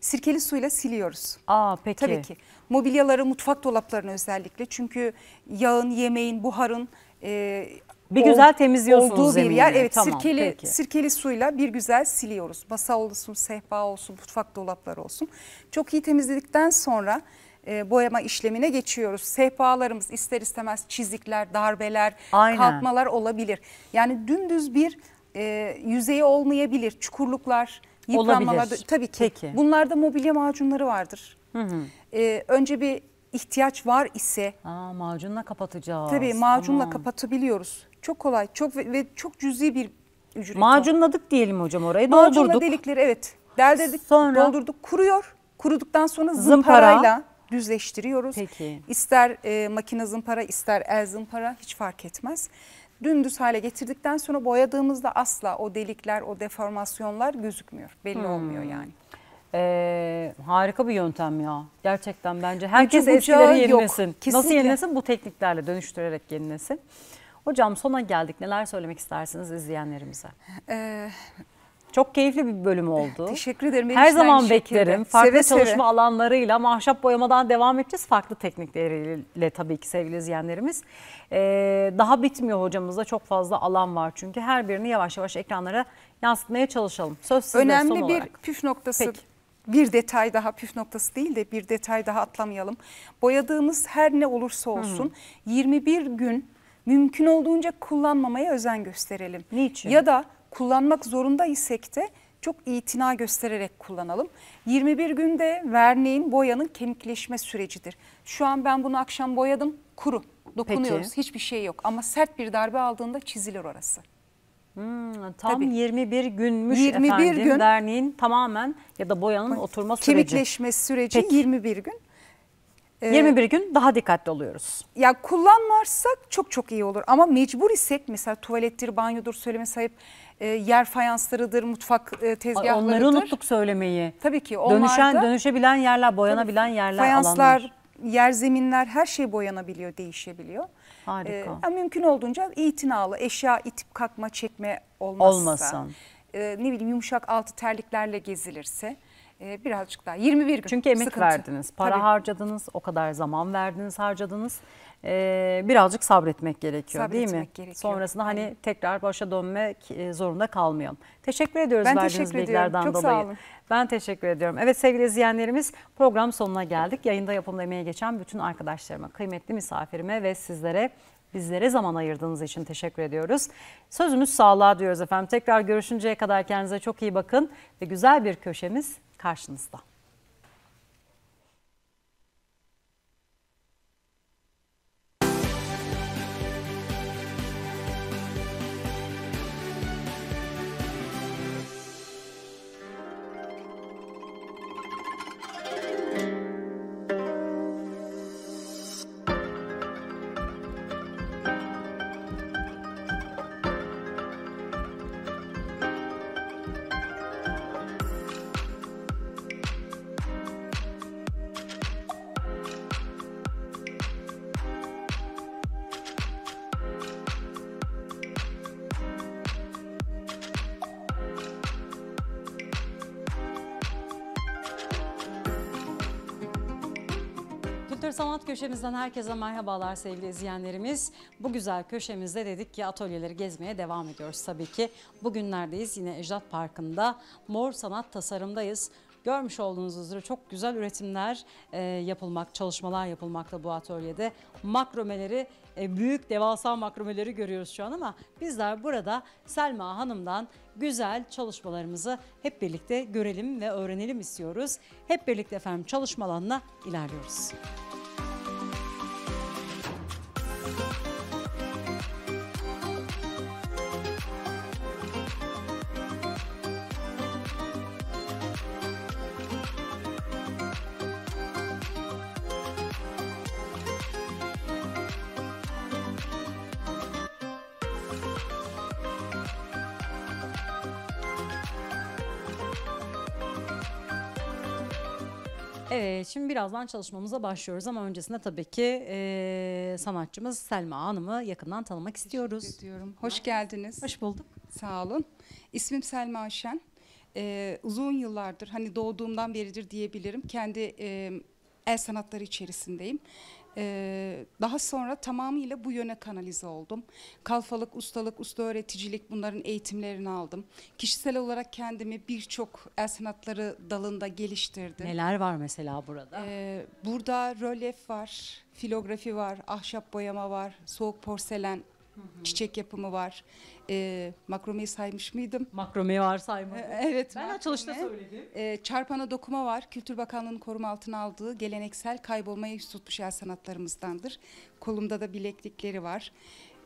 Sirkeli suyla siliyoruz. Aa peki. Tabii ki. Mobilyaları, mutfak dolaplarını özellikle. Çünkü yağın, yemeğin, buharın e, Bir güzel temizliyorsunuz olduğu bir yer. Evet, Tamam, sirkeli peki. sirkeli suyla bir güzel siliyoruz. Masa olsun, sehpa olsun, mutfak dolapları olsun. Çok iyi temizledikten sonra e, boyama işlemine geçiyoruz. Sehpalarımız ister istemez çizikler, darbeler, Aynen. kalkmalar olabilir. Yani dümdüz bir e, yüzeyi olmayabilir. Çukurluklar, yıpranmalar. Olabilir. Tabii ki. Peki. Bunlarda mobilya macunları vardır. Ee, önce bir ihtiyaç var ise Aa, macunla kapatacağız. tabii macunla Tamam. kapatabiliyoruz. Çok kolay, çok ve, ve çok cüzi bir ücret. Macunladık diyelim hocam orayı Macunla doldurduk. delikleri evet deldirdik, Sonra? doldurduk, kuruyor. Kuruduktan sonra Zımpara. Düzleştiriyoruz. Peki. İster e, makine zımpara, ister el zımpara hiç fark etmez. dümdüz hale getirdikten sonra boyadığımızda asla o delikler, o deformasyonlar gözükmüyor. Belli olmuyor yani. Ee, harika bir yöntem ya. Gerçekten bence herkes eskileri yok. yenilesin. Nasıl Kesinlikle. yenilesin? Bu tekniklerle dönüştürerek yenilesin. Hocam sona geldik. Neler söylemek istersiniz izleyenlerimize? Ee, Çok keyifli bir bölüm oldu. teşekkür ederim. Her zaman beklerim. Farklı Seve seve. çalışma alanlarıyla ama ahşap boyamadan devam edeceğiz. Farklı teknikleriyle tabii ki sevgili izleyenlerimiz. Ee, daha bitmiyor hocamızda çok fazla alan var çünkü her birini yavaş yavaş ekranlara yansıtmaya çalışalım. Söz sizde son Önemli bir olarak. püf noktası. Peki. Bir detay daha püf noktası değil de bir detay daha atlamayalım. Boyadığımız her ne olursa olsun 21 gün mümkün olduğunca kullanmamaya özen gösterelim. Niçin? Ya da kullanmak zorunda isek de çok itina göstererek kullanalım. 21 günde verniğin, boyanın kemikleşme sürecidir. Şu an ben bunu akşam boyadım, kuru. Dokunuyoruz, Peki. hiçbir şey yok. Ama sert bir darbe aldığında çizilir orası. Hmm, tam Tabii. 21 günmüş 21 efendim. gün. Derneğin tamamen ya da boyanın oturma süreci. Kemikleşme süreci Peki. 21 gün. Ee, 21 gün daha dikkatli oluyoruz. Ya kullanmazsak çok çok iyi olur ama mecbur isek mesela tuvalettir, banyodur, söyleme sayıp e, yer fayanslarıdır, mutfak e, tezgahlarıdır. Onları unuttuk söylemeyi. Tabii ki onlar Dönüşen, da dönüşebilen yerler, boyanabilen yerler, fayanslar, alanlar. yer zeminler her şey boyanabiliyor, değişebiliyor. Harika. Ama mümkün olduğunca itinalı, eşya itip kalkma, çekme olmazsa. Olmasın. e, ne bileyim yumuşak altı terliklerle gezilirse e, birazcık daha 21 gün. Çünkü emek sıkıntı. verdiniz, para Tabii. harcadınız, o kadar zaman verdiniz, harcadınız. Ee, birazcık sabretmek gerekiyor değil mi? Sabretmek gerekiyor. Sonrasında hani Aynen. tekrar başa dönmek e, zorunda kalmayalım. Teşekkür ediyoruz Ben verdiğiniz teşekkür bilgilerden Çok dolayı. sağ olun. Ben teşekkür ediyorum. Evet sevgili izleyenlerimiz program sonuna geldik. Yayında yapımda emeği geçen bütün arkadaşlarıma, kıymetli misafirime ve sizlere bizlere zaman ayırdığınız için teşekkür ediyoruz. Sözümüz sağlığa diyoruz efendim. Tekrar görüşünceye kadar kendinize çok iyi bakın ve güzel bir köşemiz karşınızda. Köşemizden herkese merhabalar sevgili izleyenlerimiz. Bu güzel köşemizde dedik ki atölyeleri gezmeye devam ediyoruz tabii ki. Bugünlerdeyiz yine Ecdat Parkı'nda Mor Sanat Tasarım'dayız. Görmüş olduğunuz üzere çok güzel üretimler e, yapılmak, çalışmalar yapılmakta bu atölyede. Makromeleri, e, büyük devasa makromeleri görüyoruz şu an ama bizler burada Selma Hanım'dan güzel çalışmalarımızı hep birlikte görelim ve öğrenelim istiyoruz. Hep birlikte efendim çalışma alanına ilerliyoruz. Evet şimdi birazdan çalışmamıza başlıyoruz ama öncesinde tabii ki eee, sanatçımız Selma Hanım'ı yakından tanımak istiyoruz. Ediyorum. Hoş geldiniz. Hoş bulduk. Sağ olun. İsmim Selma Şen. Ee, uzun yıllardır hani doğduğumdan beridir diyebilirim. Kendi e, el sanatları içerisindeyim. Ee, daha sonra tamamıyla bu yöne kanalize oldum. Kalfalık, ustalık, usta öğreticilik bunların eğitimlerini aldım. Kişisel olarak kendimi birçok el sanatları dalında geliştirdim. Neler var mesela burada? Ee, burada rölyef var, filografi var, ahşap boyama var, soğuk porselen, çiçek yapımı var. Ee, makromeyi saymış mıydım? Makrome var saymadım. Ee, Evet. Ben makrome. açılışta söyledim. Ee, çarpana dokuma var. Kültür Bakanlığı'nın koruma altına aldığı geleneksel kaybolmaya yüz tutmuş el sanatlarımızdandır. Kolumda da bileklikleri var.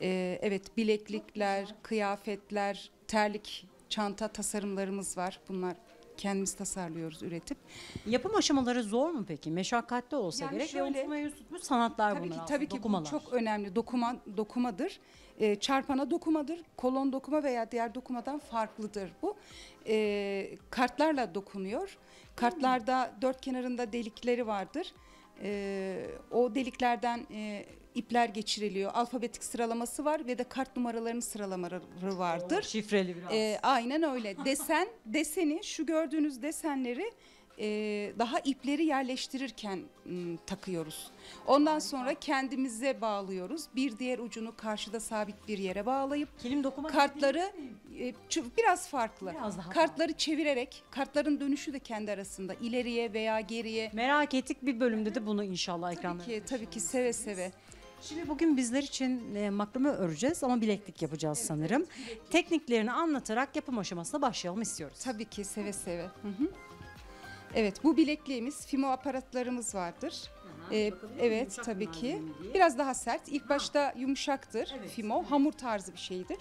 Ee, evet bileklikler, kıyafetler, terlik, çanta tasarımlarımız var. Bunlar kendimiz tasarlıyoruz üretip. Yapım aşamaları zor mu peki? Meşakkatli olsa Yani gerek şöyle- ve unutmaya tutmuş sanatlar Tabii bunlar ki tabii ki bu dokumalar. çok önemli. Dokuma dokumadır. Ee, çarpana dokumadır. Kolon dokuma veya diğer dokumadan farklıdır bu. Ee, kartlarla dokunuyor. Kartlarda dört kenarında delikleri vardır. Ee, o deliklerden e, ipler geçiriliyor. Alfabetik sıralaması var ve de kart numaralarının sıralamaları vardır. Şifreli biraz. Ee, aynen öyle. Desen, deseni, şu gördüğünüz desenleri e, daha ipleri yerleştirirken m, takıyoruz. Ondan sonra kendimize bağlıyoruz. Bir diğer ucunu karşıda sabit bir yere bağlayıp Kilim dokuma kartları e, biraz farklı. Biraz daha kartları çevirerek, kartların dönüşü de kendi arasında ileriye veya geriye. Merak ettik bir bölümde de bunu inşallah ekranlara. Tabii ki, tabii ki seve seve. Şimdi bugün bizler için e, öreceğiz ama bileklik yapacağız sanırım. Tekniklerini anlatarak yapım aşamasına başlayalım istiyoruz. Tabii ki seve seve. Hı hı. Evet bu bilekliğimiz fimo aparatlarımız vardır. Ee, evet Yumuşak tabii ki. malzeme diye. Biraz daha sert. İlk başta yumuşaktır fimo. Hamur tarzı bir şeydir.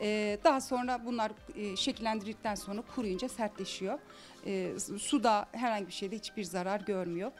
Ee, daha sonra bunlar e, şekillendirildikten sonra kuruyunca sertleşiyor. Ee, suda herhangi bir şeyde hiçbir zarar görmüyor.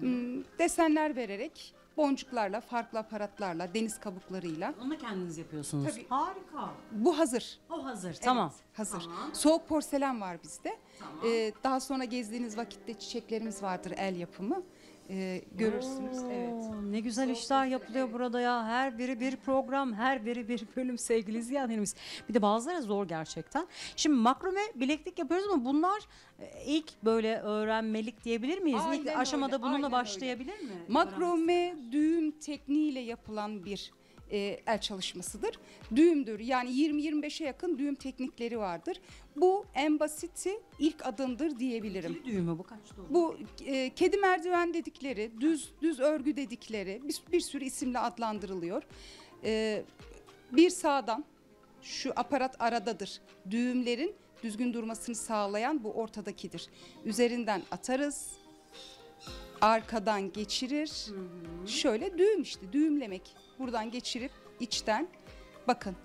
Hmm, Desenler vererek boncuklarla, farklı aparatlarla, deniz kabuklarıyla. Onu da kendiniz yapıyorsunuz. Tabii. Harika. Bu hazır. O hazır. Tamam. Evet, hazır. Tamam. Soğuk porselen var bizde. Ee, daha sonra gezdiğiniz vakitte çiçeklerimiz vardır el yapımı. Ee, görürsünüz. Evet. Oo, Ne güzel işler yapılıyor burada ya. Her biri bir program, her biri bir bölüm sevgili izleyenlerimiz. Bir de bazıları zor gerçekten. Şimdi makrome bileklik yapıyoruz ama bunlar e, ilk böyle öğrenmelik diyebilir miyiz? Aynen ilk aşamada öyle, bununla başlayabilir mi? Makrome düğüm tekniğiyle yapılan bir e, el çalışmasıdır. Düğümdür. Yani 20-25'e yakın düğüm teknikleri vardır. Bu en basiti ilk adımdır diyebilirim. Bir düğümü bu kaçta oldu? Bu e, kedi merdiven dedikleri, düz düz örgü dedikleri bir, bir sürü isimle adlandırılıyor. E, bir sağdan şu aparat aradadır. Düğümlerin düzgün durmasını sağlayan bu ortadakidir. Üzerinden atarız. Arkadan geçirir. Şöyle düğüm işte düğümlemek. Buradan geçirip içten bakın.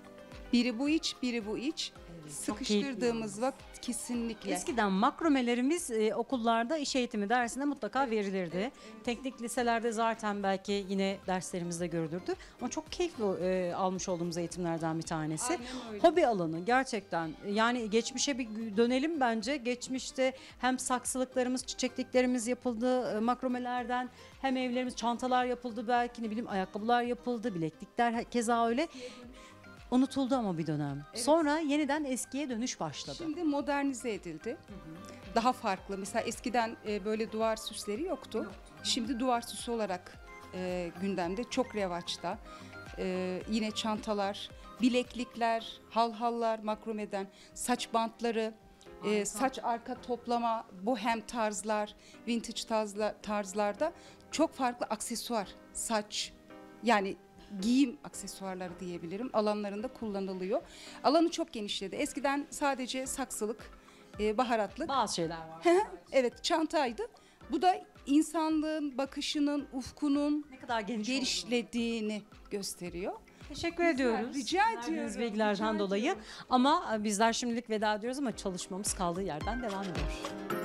Biri bu iç, biri bu iç. Sıkıştırdığımız vakit kesinlikle. Eskiden makromelerimiz e, okullarda iş eğitimi dersinde mutlaka verilirdi. Teknik liselerde zaten belki yine derslerimizde görülürdü. Ama çok keyifli e, almış olduğumuz eğitimlerden bir tanesi. Aynen öyle. Hobi alanı gerçekten. Yani geçmişe bir dönelim bence. Geçmişte hem saksılıklarımız, çiçekliklerimiz yapıldı e, makromelerden. Hem evlerimiz çantalar yapıldı belki ne bileyim ayakkabılar yapıldı, bileklikler keza öyle. Unutuldu ama bir dönem. Sonra yeniden eskiye dönüş başladı. Şimdi modernize edildi. Daha farklı. Mesela eskiden e, böyle duvar süsleri yoktu. Şimdi duvar süsü olarak e, gündemde çok revaçta. E, yine çantalar, bileklikler, halhallar makromeden, saç bantları, e, saç arka toplama, bohem tarzlar, vintage tarzla, tarzlarda çok farklı aksesuar, saç yani giyim aksesuarları diyebilirim alanlarında kullanılıyor. Alanı çok genişledi. Eskiden sadece saksılık, e, baharatlık. Bazı şeyler var. evet çantaydı. Bu da insanlığın bakışının, ufkunun Ne kadar geniş olduğunu. genişlediğini gösteriyor. Teşekkür ediyoruz. rica ediyorum, bilgilerden dolayı. Ama bizler şimdilik veda ediyoruz ama çalışmamız kaldığı yerden devam ediyor.